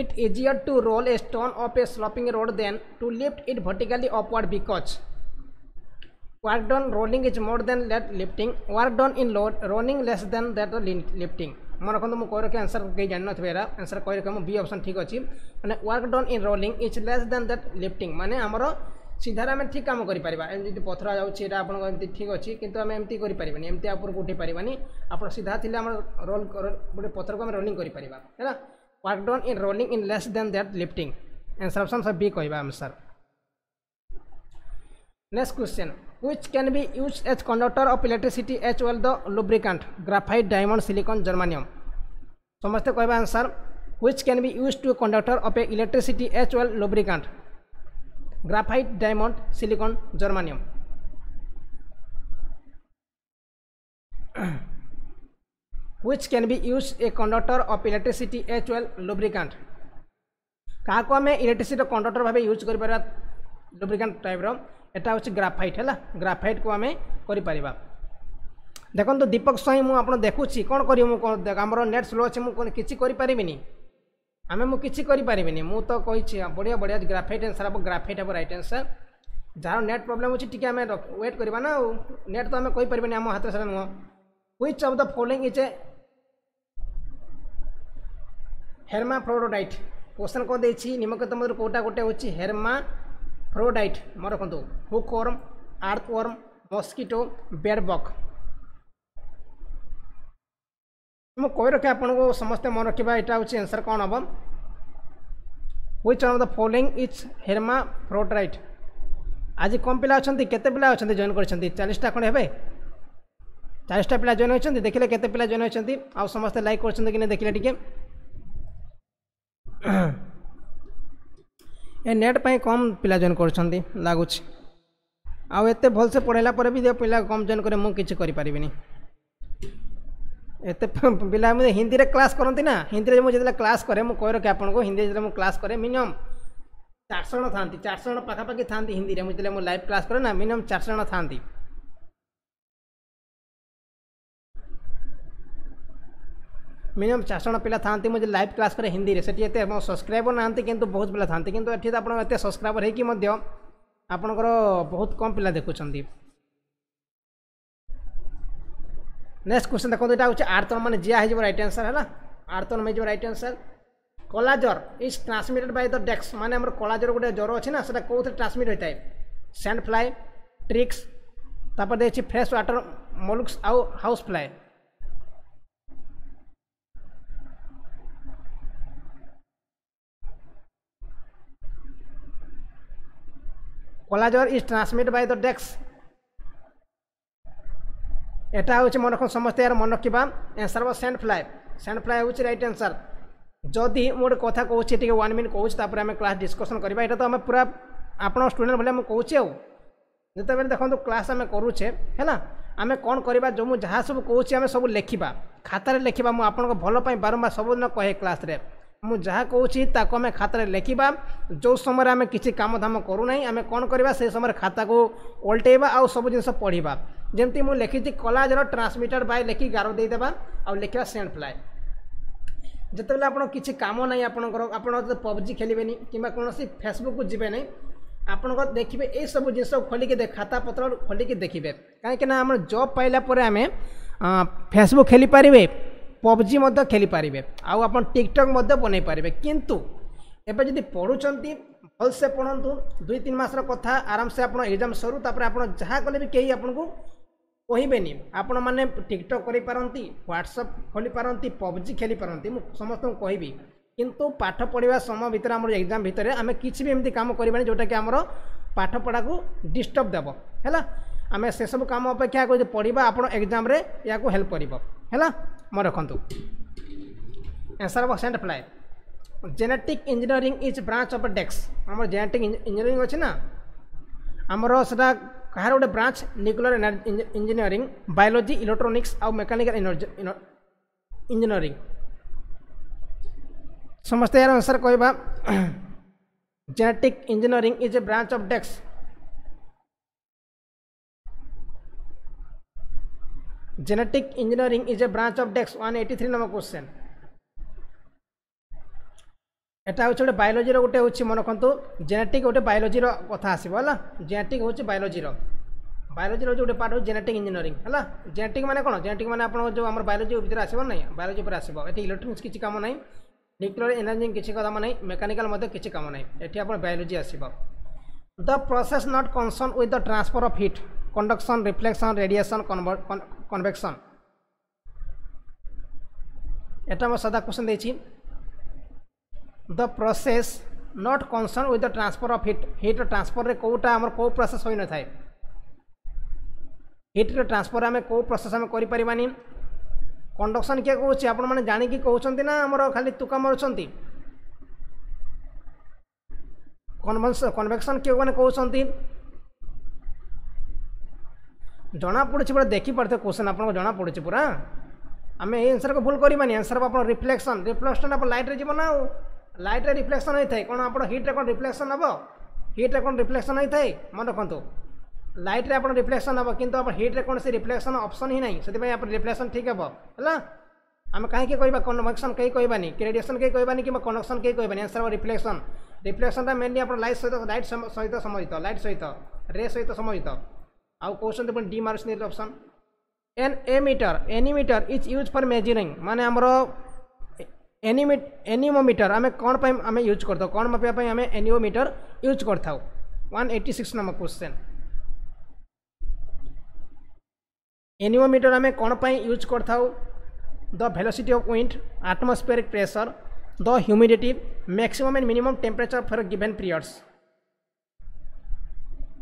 it easier to roll a stone of a sloping road than to lift it vertically upward because work done rolling is more than that lifting work done in load rolling less than that lifting मन रखुद मुझे कह रखे आंसर कहीं जान ना यार आंसर कही रखे बी ऑप्शन ठीक अच्छे मैंने work done in rolling is less than that lifting मैंने आम सीधार आम ठीक कम कर पथर जाऊँगी ठीक अच्छे कितु आम एम आपको उठे पार्वानी आप सीधा थी रोल गोटे पथर को आम रोलींग करा है work done in rolling in less than that lifting answer option b ko hoiba answer next question which can be used as conductor of electricity as well the lubricant graphite diamond silicon germanium समस्ते कह answer which can be used to conductor of a electricity as well lubricant graphite diamond silicon germanium which can be used a conductor of electricity as well lubricant କାହାକୁ ଆମେ ଇଲେକ୍ଟ୍ରିସିଟିର କଣ୍ଡକ୍ଟର ଭାବେ ୟୁଜ୍ କରିପାରିବା ଲୁବ୍ରିକାଣ୍ଟ ଟାଇପ୍ର ଏଟା ହେଉଛି ଗ୍ରାଫାଇଟ୍ ହେଲା ଗ୍ରାଫାଇଟ୍କୁ ଆମେ କରିପାରିବା ଦେଖନ୍ତୁ ଦୀପକ ସ୍ୱାଇଁ ମୁଁ ଆପଣ ଦେଖୁଛି କ'ଣ କରିବି ମୁଁ ଆମର ନେଟ୍ ସ୍ଲୋ ଅଛି ମୁଁ କିଛି କରିପାରିବିନି ଆମେ ମୁଁ କିଛି କରିପାରିବିନି ମୁଁ ତ କହିଛି ବଢ଼ିଆ ବଢ଼ିଆ ଗ୍ରାଫାଇଟ୍ ଆନ୍ସର୍ ହେବ ଗ୍ରାଫାଇଟ୍ ହେବ ରାଇଟ୍ ଆନ୍ସର୍ ଯାହାର ନେଟ୍ ପ୍ରୋବ୍ଲେମ୍ ଅଛି ଟିକେ ଆମେ ୱେଟ୍ କରିବା ନା ଆଉ ନେଟ୍ ତ ଆମେ କହିପାରିବାନି ଆମ ହାତରେ ସେଟା ନୁହଁ which of the following is a हेरमा hermaphrodite question कौन देखिए निमकदम कौटा गोटे हूँ हेरमा फ्रोडाइट मैं रखु हुकवर्म आर्थवर्म मस्किटो बेरबक मु रखे आपन को समस्ते मन रखा यहाँ हूँ आंसर कौन हम which of the following is hermaphrodite आज कम पिला अच्छा केते पिला अच्छा जॉइन कर चालीसटा खंडे हे चालीसटा पिला जॉइन होती देखिले केते पिला जॉइन होती आ समस्ते लाइक कर देखिले टी ଏ ନେଟ୍ ପାଇଁ କମ୍ ପିଲା ଜଏନ୍ କରୁଛନ୍ତି ଲାଗୁଛି ଆଉ ଏତେ ଭଲସେ ପଢ଼େଇଲା ପରେ ବି ପିଲା କମ୍ ଜଏନ୍ କରେ ମୁଁ କିଛି କରିପାରିବିନି ଏତେ ପିଲା ହିନ୍ଦୀରେ କ୍ଲାସ୍ କରନ୍ତି ନା ହିନ୍ଦୀରେ ମୁଁ ଯେତେବେଳେ କ୍ଲାସ୍ କରେ ମୁଁ କହି ରଖେ ଆପଣଙ୍କୁ ହିନ୍ଦୀରେ ଯେତେବେଳେ ମୁଁ କ୍ଲାସ୍ କରେ ମିନିମମ୍ ଚାରିଶହ ଜଣ ଥାଆନ୍ତି ଚାରିଶହ ଜଣ ପାଖାପାଖି ଥାଆନ୍ତି ହିନ୍ଦୀରେ ମୁଁ ଯେତେବେଳେ ମୁଁ ଲାଇଭ୍ କ୍ଲାସ୍ କରେ ନା ମିନିମମ୍ ଚାରିଶହ ଜଣ ଥାଆନ୍ତି मिनिमम चारजा पिला था मुझे लाइव क्लास करें हिंदी से सब्सक्राइबर ना कि बहुत पिला था तो कि आपत सब्सक्राइबर होपर बहुत कम पिला देखुं नेक्स्ट क्वेश्चन देखो यहाँ हो आर्थन मैंने जीव रईट आनसर है आर्थन में right answer kala azar is transmitted by the dex मैंने कलाजर गोटे ज्वर अच्छी ना कौन ट्रांसमिट होता है सैंड फ्लाए ट्रिक्स देखिए फ्रेश व्टर मलुक्स आउ house fly kala azar is transmit by the dex এটা হচ্ছে মনে রাখুন সমস্ত এর মনে রাখবা অ্যান্সার বা স্যান্ড ফ্লাই স্যান্ড ফ্লাই হচ্ছে রাইট অ্যান্সার যদি মু গোটে কথা কৌছি টিকি ওয়ান মিনিট কৌছি তাপরে আমি ক্লাস ডিসকসন করা এটা তো আমি পুরা আপনার স্টুডেন্ট বলে আমি কৌছি আও যেতবে দেখুন ক্লাস আমি করুছে হ্যাঁ আমি কম করা যে যা সব কৌছি আমি সব লেখা খাতার লেখা মু আপনার ভালপাই বারম্বার সবুদিন কহে ক্লাসে ମୁଁ ଯାହା କହୁଛି ତାକୁ ଆମେ ଖାତାରେ ଲେଖିବା ଯେଉଁ ସମୟରେ ଆମେ କିଛି କାମ ଧାମ କରୁନାହିଁ ଆମେ କ'ଣ କରିବା ସେହି ସମୟରେ ଖାତାକୁ ଓଲଟେଇବା ଆଉ ସବୁ ଜିନିଷ ପଢ଼ିବା ଯେମିତି ମୁଁ ଲେଖିଛି କଲାଜର ଟ୍ରାନ୍ସମିଟେଡ଼ ବାଇ ଲେଖି ଗାର ଦେଇଦେବା ଆଉ ଲେଖିବା ସେଣ୍ଡ ଫ୍ଲାଏ ଯେତେବେଳେ ଆପଣ କିଛି କାମ ନାହିଁ ଆପଣଙ୍କର ଆପଣ ପବଜି ଖେଳିବେନି କିମ୍ବା କୌଣସି ଫେସବୁକ୍କୁ ଯିବେ ନାହିଁ ଆପଣଙ୍କ ଦେଖିବେ ଏଇସବୁ ଜିନିଷ ଖୋଲିକି ଖାତାପତ୍ର ଖୋଲିକି ଦେଖିବେ କାହିଁକିନା ଆମର ଜବ୍ ପାଇଲା ପରେ ଆମେ ଫେସବୁକ୍ ଖେଳିପାରିବେ ପବ୍ଜି ମଧ୍ୟ ଖେଳିପାରିବେ ଆଉ ଆପଣ ଟିକ୍ଟକ୍ ମଧ୍ୟ ବନେଇ ପାରିବେ କିନ୍ତୁ ଏବେ ଯଦି ପଢ଼ୁଛନ୍ତି ଭଲସେ ପଢ଼ନ୍ତୁ ଦୁଇ ତିନି ମାସର କଥା ଆରାମସେ ଆପଣ ଏକ୍ଜାମ୍ ସରୁ ତାପରେ ଆପଣ ଯାହା କଲେ ବି କେହି ଆପଣଙ୍କୁ କହିବେନି ଆପଣମାନେ ଟିକ୍ଟକ୍ କରିପାରନ୍ତି ହ୍ୱାଟ୍ସଅପ୍ ଖୋଲିପାରନ୍ତି ପବ୍ଜି ଖେଳିପାରନ୍ତି ମୁଁ ସମସ୍ତଙ୍କୁ କହିବି କିନ୍ତୁ ପାଠ ପଢ଼ିବା ସମୟ ଭିତରେ ଆମର ଏକ୍ଜାମ୍ ଭିତରେ ଆମେ କିଛି ବି ଏମିତି କାମ କରିବାନି ଯେଉଁଟାକି ଆମର ପାଠପଢ଼ାକୁ ଡିଷ୍ଟର୍ବ ଦେବ ହେଲା ଆମେ ସେସବୁ କାମ ଅପେକ୍ଷା ଯଦି ପଢ଼ିବା ଆପଣ ଏକ୍ଜାମ୍ରେ ଏହାକୁ ହେଲ୍ପ କରିବ ହେଲା ମନେ ରଖନ୍ତୁ ଆନ୍ସର୍ ହେବ sand fly genetic engineering is branch of dex ଆମର ଜେନେଟିକ୍ ଇଞ୍ଜିନିୟରିଂ ଅଛି ନା ଆମର ସେଟା କାହାର ଗୋଟେ branch nuclear engineering biology electronics ଆଉ ମେକାନିକାଲ ଇଞ୍ଜିନିୟରିଂ ସମସ୍ତେ ଏହାର ଆନ୍ସର୍ କହିବା genetic engineering is a branch of dex genetic engineering is a branch of dex 183 নম্বর কোশ্চেন এটা হচ্ছে গোটে বায়োলোজির গোটে হচ্ছে মনে রাখতু জেনেটিক গোটে বায়োলোজির কথা আসবে হল জেনেটিক হচ্ছে বায়োলোজির বায়োলোজির হচ্ছে গোটে পার্ট হচ্ছে জেনেটিক ইঞ্জিনিয়ারিং হল জেনেটিক মানে কোণ জেনেটিক মানে আপনার যে আমার বায়োলোজি ভিতরে আসব না বায়োলোজি উপরে আসব এটি ইলেকট্রোনিক্স কিছু কাম নাই নিউক্লিয়ার এনার্জি কিছু কাম নাই মেকানিকাল মধ্যে কিছু কাম নাই এটি আপনার বায়োলোজি আসব the process not concern with the transfer of heat conduction reflection radiation convection এটা আমার সাদা কোশ্চেন দিয়েছি the process not concern with the transfer of heat heat transfer कौटा आम कौ प्रोसेस होई न थाए हिट्र ट्रांसफर आम कौ प्रोसेस आम करें कंडक्शन किए कहे आपण मैंने जाणी कहते ना आमर खाली तुका मरुंट कन्वेक्शन किए मैंने कहते ଜଣାପଡ଼ୁଛି ପୁରା ଦେଖିପାରୁଥିବେ କୋଶ୍ଚିନ୍ ଆପଣଙ୍କୁ ଜଣାପଡ଼ୁଛି ପୁରା ଆମେ ଏଇ ଆନ୍ସର୍କୁ ଭୁଲ କରିବାନି ଆନ୍ସର୍ ଆପଣ ରିଫ୍ଲେକ୍ସନ୍ ରିଫ୍ଲେକ୍ସନ୍ ଆପଣ ଲାଇଟ୍ରେ ଯିବ ନା ଆଉ ଲାଇଟ୍ରେ ରିଫ୍ଲେକ୍ସନ୍ ହୋଇଥାଏ କ'ଣ ଆପଣ ହିଟ୍ରେ କ'ଣ ରିଫ୍ଲେକ୍ସନ୍ ହେବ ହିଟ୍ରେ କ'ଣ ରିଫ୍ଲେକ୍ସନ୍ ହୋଇଥାଏ ମନେ ରଖନ୍ତୁ ଲାଇଟ୍ରେ ଆପଣ ରିଫ୍ଲେକ୍ସନ୍ ହେବ କିନ୍ତୁ ଆପଣ ହିଟ୍ରେ କୌଣସି ରିଫ୍ଲେକ୍ସନ୍ ଅପସନ୍ ହିଁ ନାହିଁ ସେଥିପାଇଁ ଆପଣ ରିଫ୍ଲେକ୍ସନ୍ ଠିକ୍ ହେବ ହେଲା ଆମେ କାହିଁକି କହିବା କନଭେକ୍ସନ୍ କେହି କହିବାନି କି ରେଡ଼ିଏସନ୍ କେହି କହିବାନି କିମ୍ବା କନେକ୍ସନ୍ କେହି କହିବାନି ଆନ୍ସର୍ ହେବ ରିଫ୍ଲେକ୍ସନ୍ ରିଫ୍ଲେକ୍ସନ୍ଟା ମେନ୍ଲି ଆପଣ ଲାଇଟ୍ ସହିତ ଲାଇଟ୍ ସହିତ ସମ୍ବନ୍ଧିତ ଲାଇଟ୍ ସହିତ ରେ ସହିତ ସମ୍ବନ୍ଧିତ अब क्वेश्चन तो डी मार्क्स नहीं option an emitter anemometer is use for measuring माने आमर एनिमोमीटर आम कौन आम यूज कर कौन मापापी आम एनिमोमीटर यूज कर one eighty six number question anemometer आम कौन यूज कर the velocity of wind atmospheric pressure the humidity maximum and minimum temperature for given periods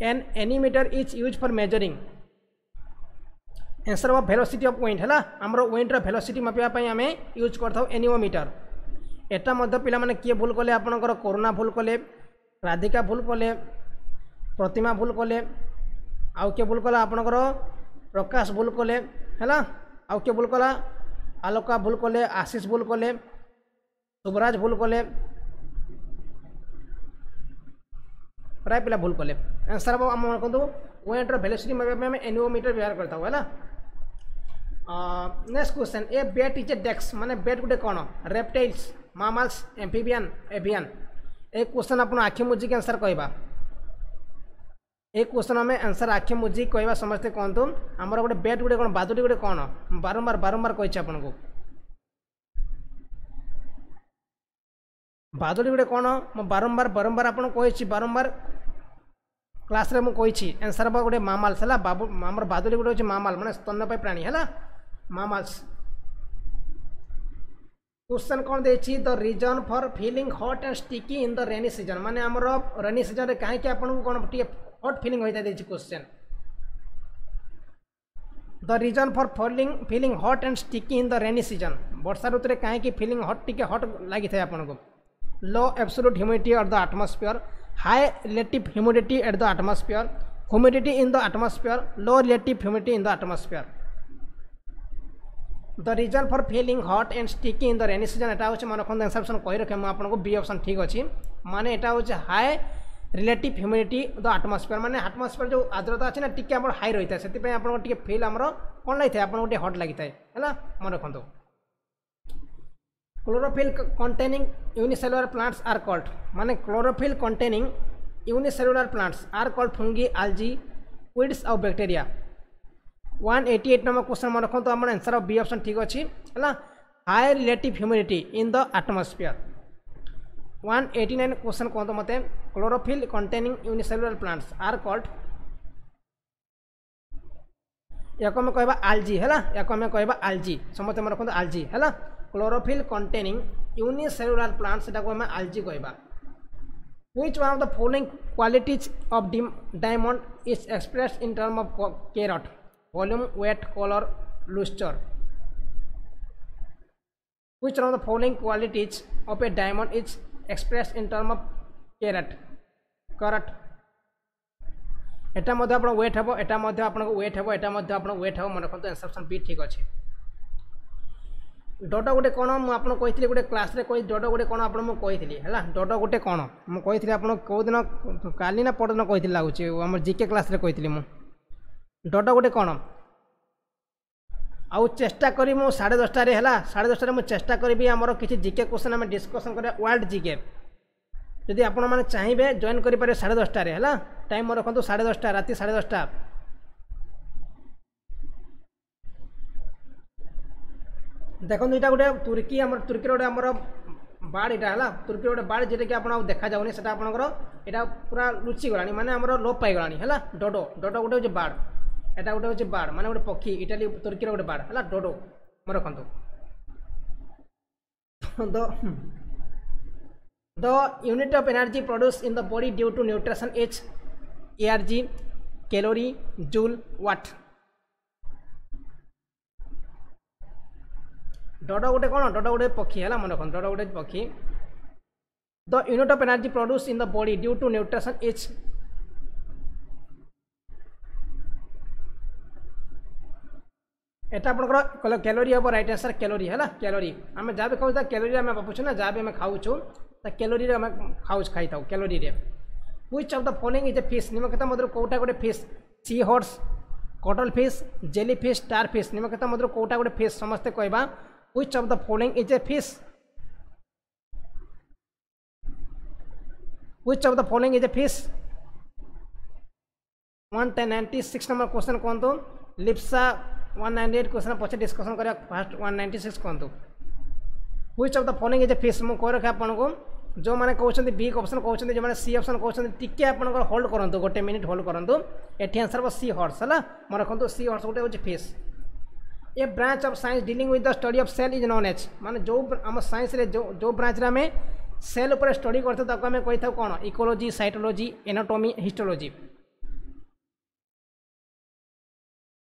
an animator is used for measuring answer हम भेलोसीटी अफ ओंट है आम ओंट्र भेलोसीटी मापापी आम यूज कर एनिओमीटर यहाँ पे किए भूल कले आपंकर करुणा भूल कले राधिका भूल कले प्रतिमा भूल कले आउ किए भूल कला आपंकर प्रकाश भूल कले है आउ किए भूल कला आलोका भूल कले आशीष भूल कले शुभराज भूल कले प्राय पिला भूल कले आंसर हम आम कहतु वेटर भेलोसीटी मापा आम एनुओमिटर व्यवहार करता है next question a bat is a dex मानने बेट गोटे कौन रेपटेल्स मामाल्स एम्फिबियान एभियान ए क्वेश्चन आप आखि मुझिक आंसर कहवा ए क्वेश्चन आम आंसर आखि मुझिक कहवा समस्ते कहतु आमर गोटे बेट गोटे कौन बादुटी गोटे कौन बारंबार बारंबार कही आपको বাদুড়ি ଗୋଟେ କ'ଣ ମୁଁ ବାରମ୍ବାର ବାରମ୍ବାର ଆପଣ କହିଛି ବାରମ୍ବାର କ୍ଲାସ୍ରେ ମୁଁ କହିଛି ଆନ୍ସର୍ ହେବ ଗୋଟେ ମାମାଲ୍ସ ହେଲା ବାବୁ ଆମର ବାଦୁଡ଼ି ଗୋଟେ ହେଉଛି ମାମାଲ୍ ମାନେ ସ୍ତନ୍ୟପାୟୀ ପ୍ରାଣୀ ହେଲା ମାମାଲ୍ସ क्वेश्चन कौन देखिए the reason for feeling hot and sticky in the rainy season माने आमर रेनी सीजन रे काहे के आपन को कोन टिए हट फिलिंग होय देखिए question the reason for falling feeling hot and sticky in the rainy season वर्षा ऋतु रे काहे के फिलिंग हट टिके हट लागि थाय आपन को low absolute humidity at the atmosphere, high relative humidity at the atmosphere, humidity in the atmosphere, low relative humidity in the atmosphere. the reason for feeling hot and sticky in the rainy season एटा होचे मन कोन आंसर ऑप्शन कहि रखे म आपन को बी ऑप्शन ठीक अछि माने एटा होचे high relative the atmosphere mane atmosphere atmosphere जो आर्द्रता अछि ना टिके हमर हाई रहिता सेति पे आपन को टिके फील हमर कोन लागि थाए आपन को chlorophyll containing unicellular plants are called মানে chlorophyll containing are called fungi algae weeds আউ ব্যাকটেরিয়া ଆଉ এইটি এইট নম্বর কোশ্চেন মনে রাখুন তো আমার আনসার বি অপশন ঠিক আছে হ্যাঁ high relative humidity in the eighty nine question কুহতু মতো chlorophyll containing unicellular plants are called ইয়াকে আমি কহবা আলজি হ্যাঁ ইয়াকে আমি কহবা আলজি সমস্ত মনে রাখুন আলজি হ্যাঁ chlorophyll containing unicellular plants সেটাকে আমি algae কইবা which one of the following qualities of diamond is expressed in term of carrot volume weight color luster which one of the following qualities of a diamond is expressed in term of carrot carrot এটা মধ্যে আপনার ওয়েট হব এটা মধ্যে আপনার ওয়েট হব এটা মধ্যে আপনার ওয়েট হব মনে করতে অ্যানসার বি ঠিক আছে ଡଟ ଗୋଟେ କ'ଣ ମୁଁ ଆପଣ କହିଥିଲି ଗୋଟେ କ୍ଲାସ୍ରେ କହି ଡଟ ଗୋଟେ କ'ଣ ଆପଣ ମୁଁ କହିଥିଲି ହେଲା ଡଟ ଗୋଟେ କ'ଣ ମୁଁ କହିଥିଲି ଆପଣ କେଉଁଦିନ କାଲି ନା ପରଦିନ କହିଥିଲି ଲାଗୁଛି ଆମର ଜି କେ କ୍ଲାସ୍ରେ କହିଥିଲି ମୁଁ ଡଟ ଗୋଟେ କ'ଣ ଆଉ ଚେଷ୍ଟା କରିବି ମୁଁ ସାଢ଼େ ଦଶଟାରେ ହେଲା ସାଢ଼େ ଦଶଟାରେ ମୁଁ ଚେଷ୍ଟା କରିବି ଆମର କିଛି ଜି କେ କ୍ୱେଶ୍ଚନ୍ ଆମେ ଡିସ୍କସନ୍ କରିବା ୱାର୍ଲଡ କେ ଯଦି ଆପଣମାନେ ଚାହିଁବେ ଜଏନ୍ କରିପାରିବେ ସାଢ଼େ ଦଶଟାରେ ହେଲା ଟାଇମ୍ ମୋର ରଖନ୍ତୁ ସାଢ଼େ ଦଶଟା ରାତି ସାଢ଼େ ଦଶଟା ଦେଖନ୍ତୁ ଏଇଟା ଗୋଟେ ତୁର୍କୀ ଆମର ତୁର୍କୀର ଗୋଟେ ଆମର ବାର୍ଡ଼ ଏଇଟା ହେଲା ତୁର୍କୀର ଗୋଟେ ବାର୍ଡ଼ ଯେଉଁଟାକି ଆପଣ ଆଉ ଦେଖାଯାଉନି ସେଟା ଆପଣଙ୍କର ଏଇଟା ପୁରା ଲୁଚିଗଲାଣି ମାନେ ଆମର ଲୋପ ପାଇଗଲାଣି ହେଲା ଡୋଡୋ ଡୋଡୋ ଗୋଟେ ହେଉଛି ବାର୍ଡ଼ ଏଇଟା ଗୋଟେ ହେଉଛି ବାର୍ଡ଼ ମାନେ ଗୋଟେ ପକ୍ଷୀ ଇଟାଲି ତୁର୍କୀର ଗୋଟେ ବାର୍ଡ଼ ହେଲା ଡୋଡୋ ମନେ ରଖନ୍ତୁ ତ The unit of energy produced in the body due to nutrition is ARG, calorie, joule, watt. ডট গোটে কোণ ডট গোটে পক্ষী হল মনে রাখুন ডট গোটে পক্ষী the unit of energy produced in the body due to nutrition is এটা আপনার কলে ক্যালোরি হব রাইট আনসার ক্যালোরি হল ক্যালোরি আমি যা বি খাওছ তা ক্যালোরি আমি বাপুছু না যা বি আমি খাওছু তা ক্যালোরি আমি খাওছ খাই থাকু calorie which of the following is a fish নিমকতা মধ্যে কোটা গোটে fish seahorse cuttlefish jellyfish starfish নিমকতা মধ্যে কোটা গোটে ফিস সমস্তে কহবা Which of the following is a fish? Which of the following is a fish? One ten ninety six number question कहतु Lipsa one ninety eight question पचे डिस्कसन one फास्ट six कौन six Which which of the is a fish? Fish मुझे कह रखे आपको जो मैंने कहते बी क्वेश्चन कहते जो मैंने सी अप्सन कहते टी आप होल्ड करूँ गोटे मिनिट होल्ड तो ये आंसर हम सी हर्स है मैं तो सी हर्स गोटे हूँ face a branch of science dealing with the study of cell is known as मैंने जो आम सैन्स जो ब्रांच आम सेल उपर स्टडी करें कही था कौन ecology cytology anatomy histology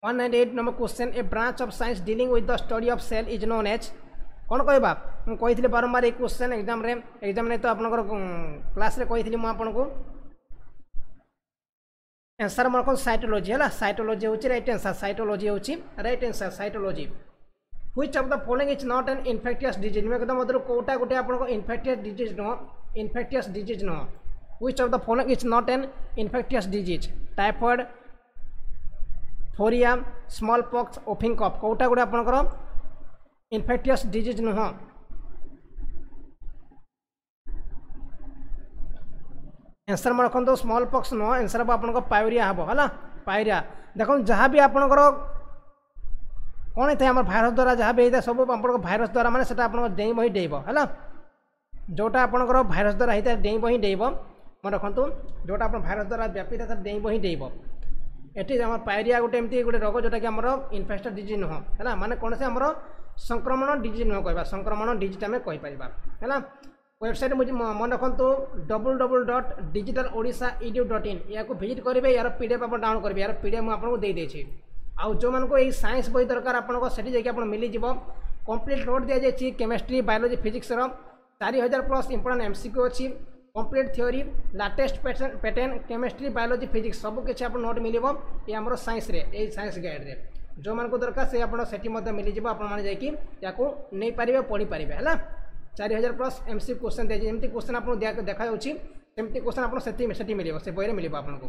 one nine eight number question a branch of science dealing with the study of cell is known as कौन कहवा मुझे बारंबार ये क्वेश्चन एक्जाम एक्जाम नहीं तो आप क्लास कही आपको एनसर हाँ, मन कौन सैटोलोजी है सैटोलोजी हूँ रईट एनसर सैटोलोजी हूँ right answer cytology which of the following is not an infectious disease मैं मधुर कौटा गोटे आपफेक्टिस् डिज नुह इनफेक्टिस् डीज नुह which of the following is not an infectious disease typhoid pyorrhoea small pox whooping cough कौटा गोटे आप इनफेक्टिस् डिज नुह এনসার মনে রাখতো স্মল পক্স নয় এনসার হব আপনার পায়রিয়া হব হল পায়রিয়া দেখুন যা আপনার কোণ হয়ে আমার ভাইরস দ্বারা যা হয়ে থাকে সব আপনার ভাইরস দ্বারা মানে সেটা আপনার ডেইঁ বহি ডেইব হল যেটা আপনার ভাইরস দ্বারা হয়ে থাকে ডেইঁ বহি ডেইব মনে রাখতো যেটা আপনার ভাইরস দ্বারা ব্যাপি থাকে সেটা ডেইঁ বহি ডেইব এটি আমার পায়রিয়া গোটে এমনি গোটে রোগ যেটা কি আমার ইনফেকশন ডিজিজ নুহ হল মানে কোণ আমার সংক্রমণ ডিজিজ নুহ কহা সংক্রমণ আমি কইপার হল ওয়েবসাইট মনে ରଖନ୍ତୁ double double dot digital Odisha E D U dot visit କରିବେ ଏହାର ପି ଡି ଏଫ୍ ଆପଣ ଡାଉନଲୋଡ଼୍ କରିବେ ଏହାର ପି ଡି ଏଫ୍ ମୁଁ ଆପଣଙ୍କୁ ଦେଇଦେଇଛି ଆଉ ଯେଉଁମାନଙ୍କୁ ଏଇ ସାଇନ୍ସ ବହି ଦରକାର ଆପଣଙ୍କ ସେଠି ଯାଇକି ଆପଣ ମିଳିଯିବ କମ୍ପ୍ଲିଟ୍ ନୋଟ୍ ଦିଆଯାଇଛି କେମିଷ୍ଟ୍ରି ବାୟୋଲୋଜି ଫିଜିକ୍ସର ଚାରି ହଜାର plus important M C Q ଅଛି complete theory latest pattern chemistry biology physics ସବୁ କିଛି ଆପଣ ନୋଟ୍ ମିଳିବ ଏ ଆମର ସାଇନ୍ସରେ ଏଇ ସାଇନ୍ସ ଗାଇଡ଼ରେ ଯେଉଁମାନଙ୍କୁ ଦରକାର ସେ ଆପଣ ସେଠି ମଧ୍ୟ ମିଳିଯିବ ଆପଣମାନେ ଯାଇକି ଏହାକୁ ନେଇପାରିବେ ପଢ଼ିପାରିବେ ହେଲା চারি ହଜାର ପ୍ଲସ୍ ଏମ୍ ସି କୋଶ୍ଚେନ୍ ଦେଇଛି ଯେମିତି କୋଶ୍ଚେନ୍ ଆପଣଙ୍କୁ ଦେଖାଯାଉଛି ସେମିତି କୋଶ୍ଚେନ୍ ଆପଣ ସେଠି ସେଠି ମିଳିବ ସେ ବହିରେ ମିଳିବ ଆପଣଙ୍କୁ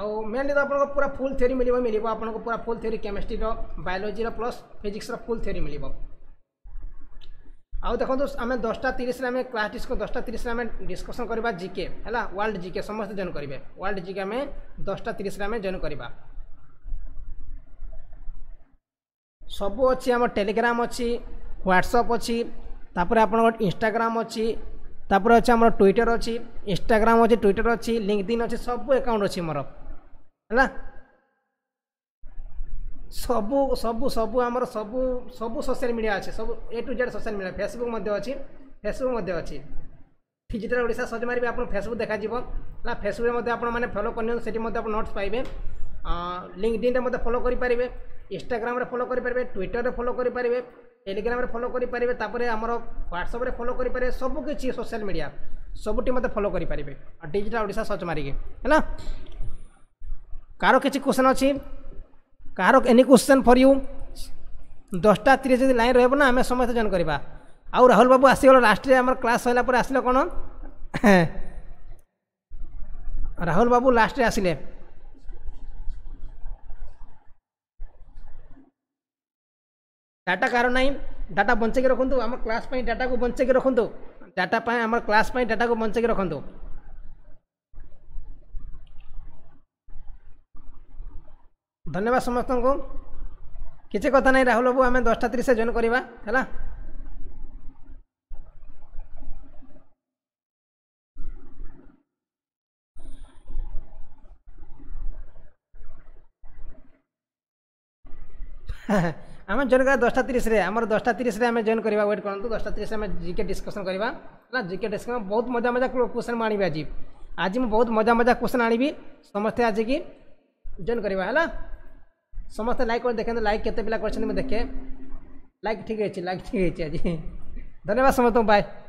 ଆଉ ମେନ୍ଲି ତ ଆପଣଙ୍କ ପୁରା ଫୁଲ୍ ଥିଓରି ମିଳିବ ମିଳିବ ଆପଣଙ୍କୁ ପୁରା ଫୁଲ୍ ଥିଓରି କେମିଷ୍ଟ୍ରିର ବାୟୋଲୋଜିର ପ୍ଲସ୍ ଫିଜିକ୍ସର ଫୁଲ୍ ଥିଓରି ମିଳିବ ଆଉ ଦେଖନ୍ତୁ ଆମେ ଦଶଟା ତିରିଶରେ ଆମେ କ୍ଲାସ୍ ଡିସ୍କ ଦଶଟା ତିରିଶରେ ଆମେ ଡିସ୍କସନ୍ କରିବା ଜିକେ ହେଲା ୱାର୍ଲଡ଼ ଜିକେ ସମସ୍ତେ ଜଏନ୍ କରିବେ ୱାର୍ଲଡ଼ ଜିକେ ଆମେ ଦଶଟା ତିରିଶରେ ଆମେ ଜଏନ୍ କରିବା ସବୁ ଅଛି ଆମର ଟେଲିଗ୍ରାମ ଅଛି ହ୍ୱାଟ୍ସଅପ୍ ଅଛି ତାପରେ ଆପଣଙ୍କ ଇନଷ୍ଟାଗ୍ରାମ୍ ଅଛି ତାପରେ ଅଛି ଆମର ଟ୍ୱିଟର୍ ଅଛି ଇନଷ୍ଟାଗ୍ରାମ୍ ଅଛି ଟ୍ୱିଟର୍ ଅଛି ଲିଙ୍କଦିନ୍ ଅଛି ସବୁ ଆକାଉଣ୍ଟ ଅଛି ମୋର ହେଲା ସବୁ ସବୁ ସବୁ ଆମର ସବୁ ସବୁ ସୋସିଆଲ୍ ମିଡ଼ିଆ ଅଛି ସବୁ A to Z social media Facebook ମଧ୍ୟ ଅଛି ଫେସବୁକ୍ ମଧ୍ୟ ଅଛି ଡିଜିଟାଲ୍ ଓଡ଼ିଶା ସଜ ମାରିବେ ଆପଣ ଫେସବୁକ୍ ଦେଖାଯିବ ହେଲା ଫେସବୁକ୍ରେ ମଧ୍ୟ ଆପଣମାନେ ଫଲୋ କରିନିଅନ୍ତୁ ସେଠି ମଧ୍ୟ ଆପଣ ନୋଟ୍ସ ପାଇବେ লিঙ্কডিনরে মতো ফলো করে ইনস্টাগ্রামে ফলো করে টুইটরে ফলো করে টেলিগ্রামে ফলো করে তাপরে আমার হোয়াটসঅ্যাপে ফলো করে সবুকিছি সোশিয়াল মিডিয়া সবুটি মতো ফলো করে ডিজিটাল ওড়শা সর্চ মারিকি হ্যাঁ কার কিছু কোশ্চেন অছি কার এনি কোশ্চেন ফর ইউ দশটা তিরিশ যদি লাইন রহব না আমি সমস্ত জয়েন করা আউ রাহুল বাবু আসিগল লাস্টে আমার ক্লাস সরিলা পরে আসলে কোণ রাহুল বাবু লাস্টে আসলে डाटा कार ना डाटा बंचेक रखु आम क्लास डाटा को बंचेक रखु डाटा आम क्लास डाटा को बचे रखु धन्यवाद समस्त को किसी कथा ना राहुल बाबू आम दसटा तीस जेन करवा है Ha ha. आम जेन कर दसटा तीस आम दसटा तीस आम जेन करवा वेट करूँ दसटा तीस आम जिके डिस्कसन करवा जिके डिस्कसन बहुत मजा मजा क्वेश्चन आने आज आज मुझे बहुत मजा मजा क्वेश्चन आनी समस्ते आज की जेन करवा है समस्ते लाइक कर देखें लाइक के देखे लाइक ठीक है लाइक ठीक है आज धन्यवाद समस्त बाय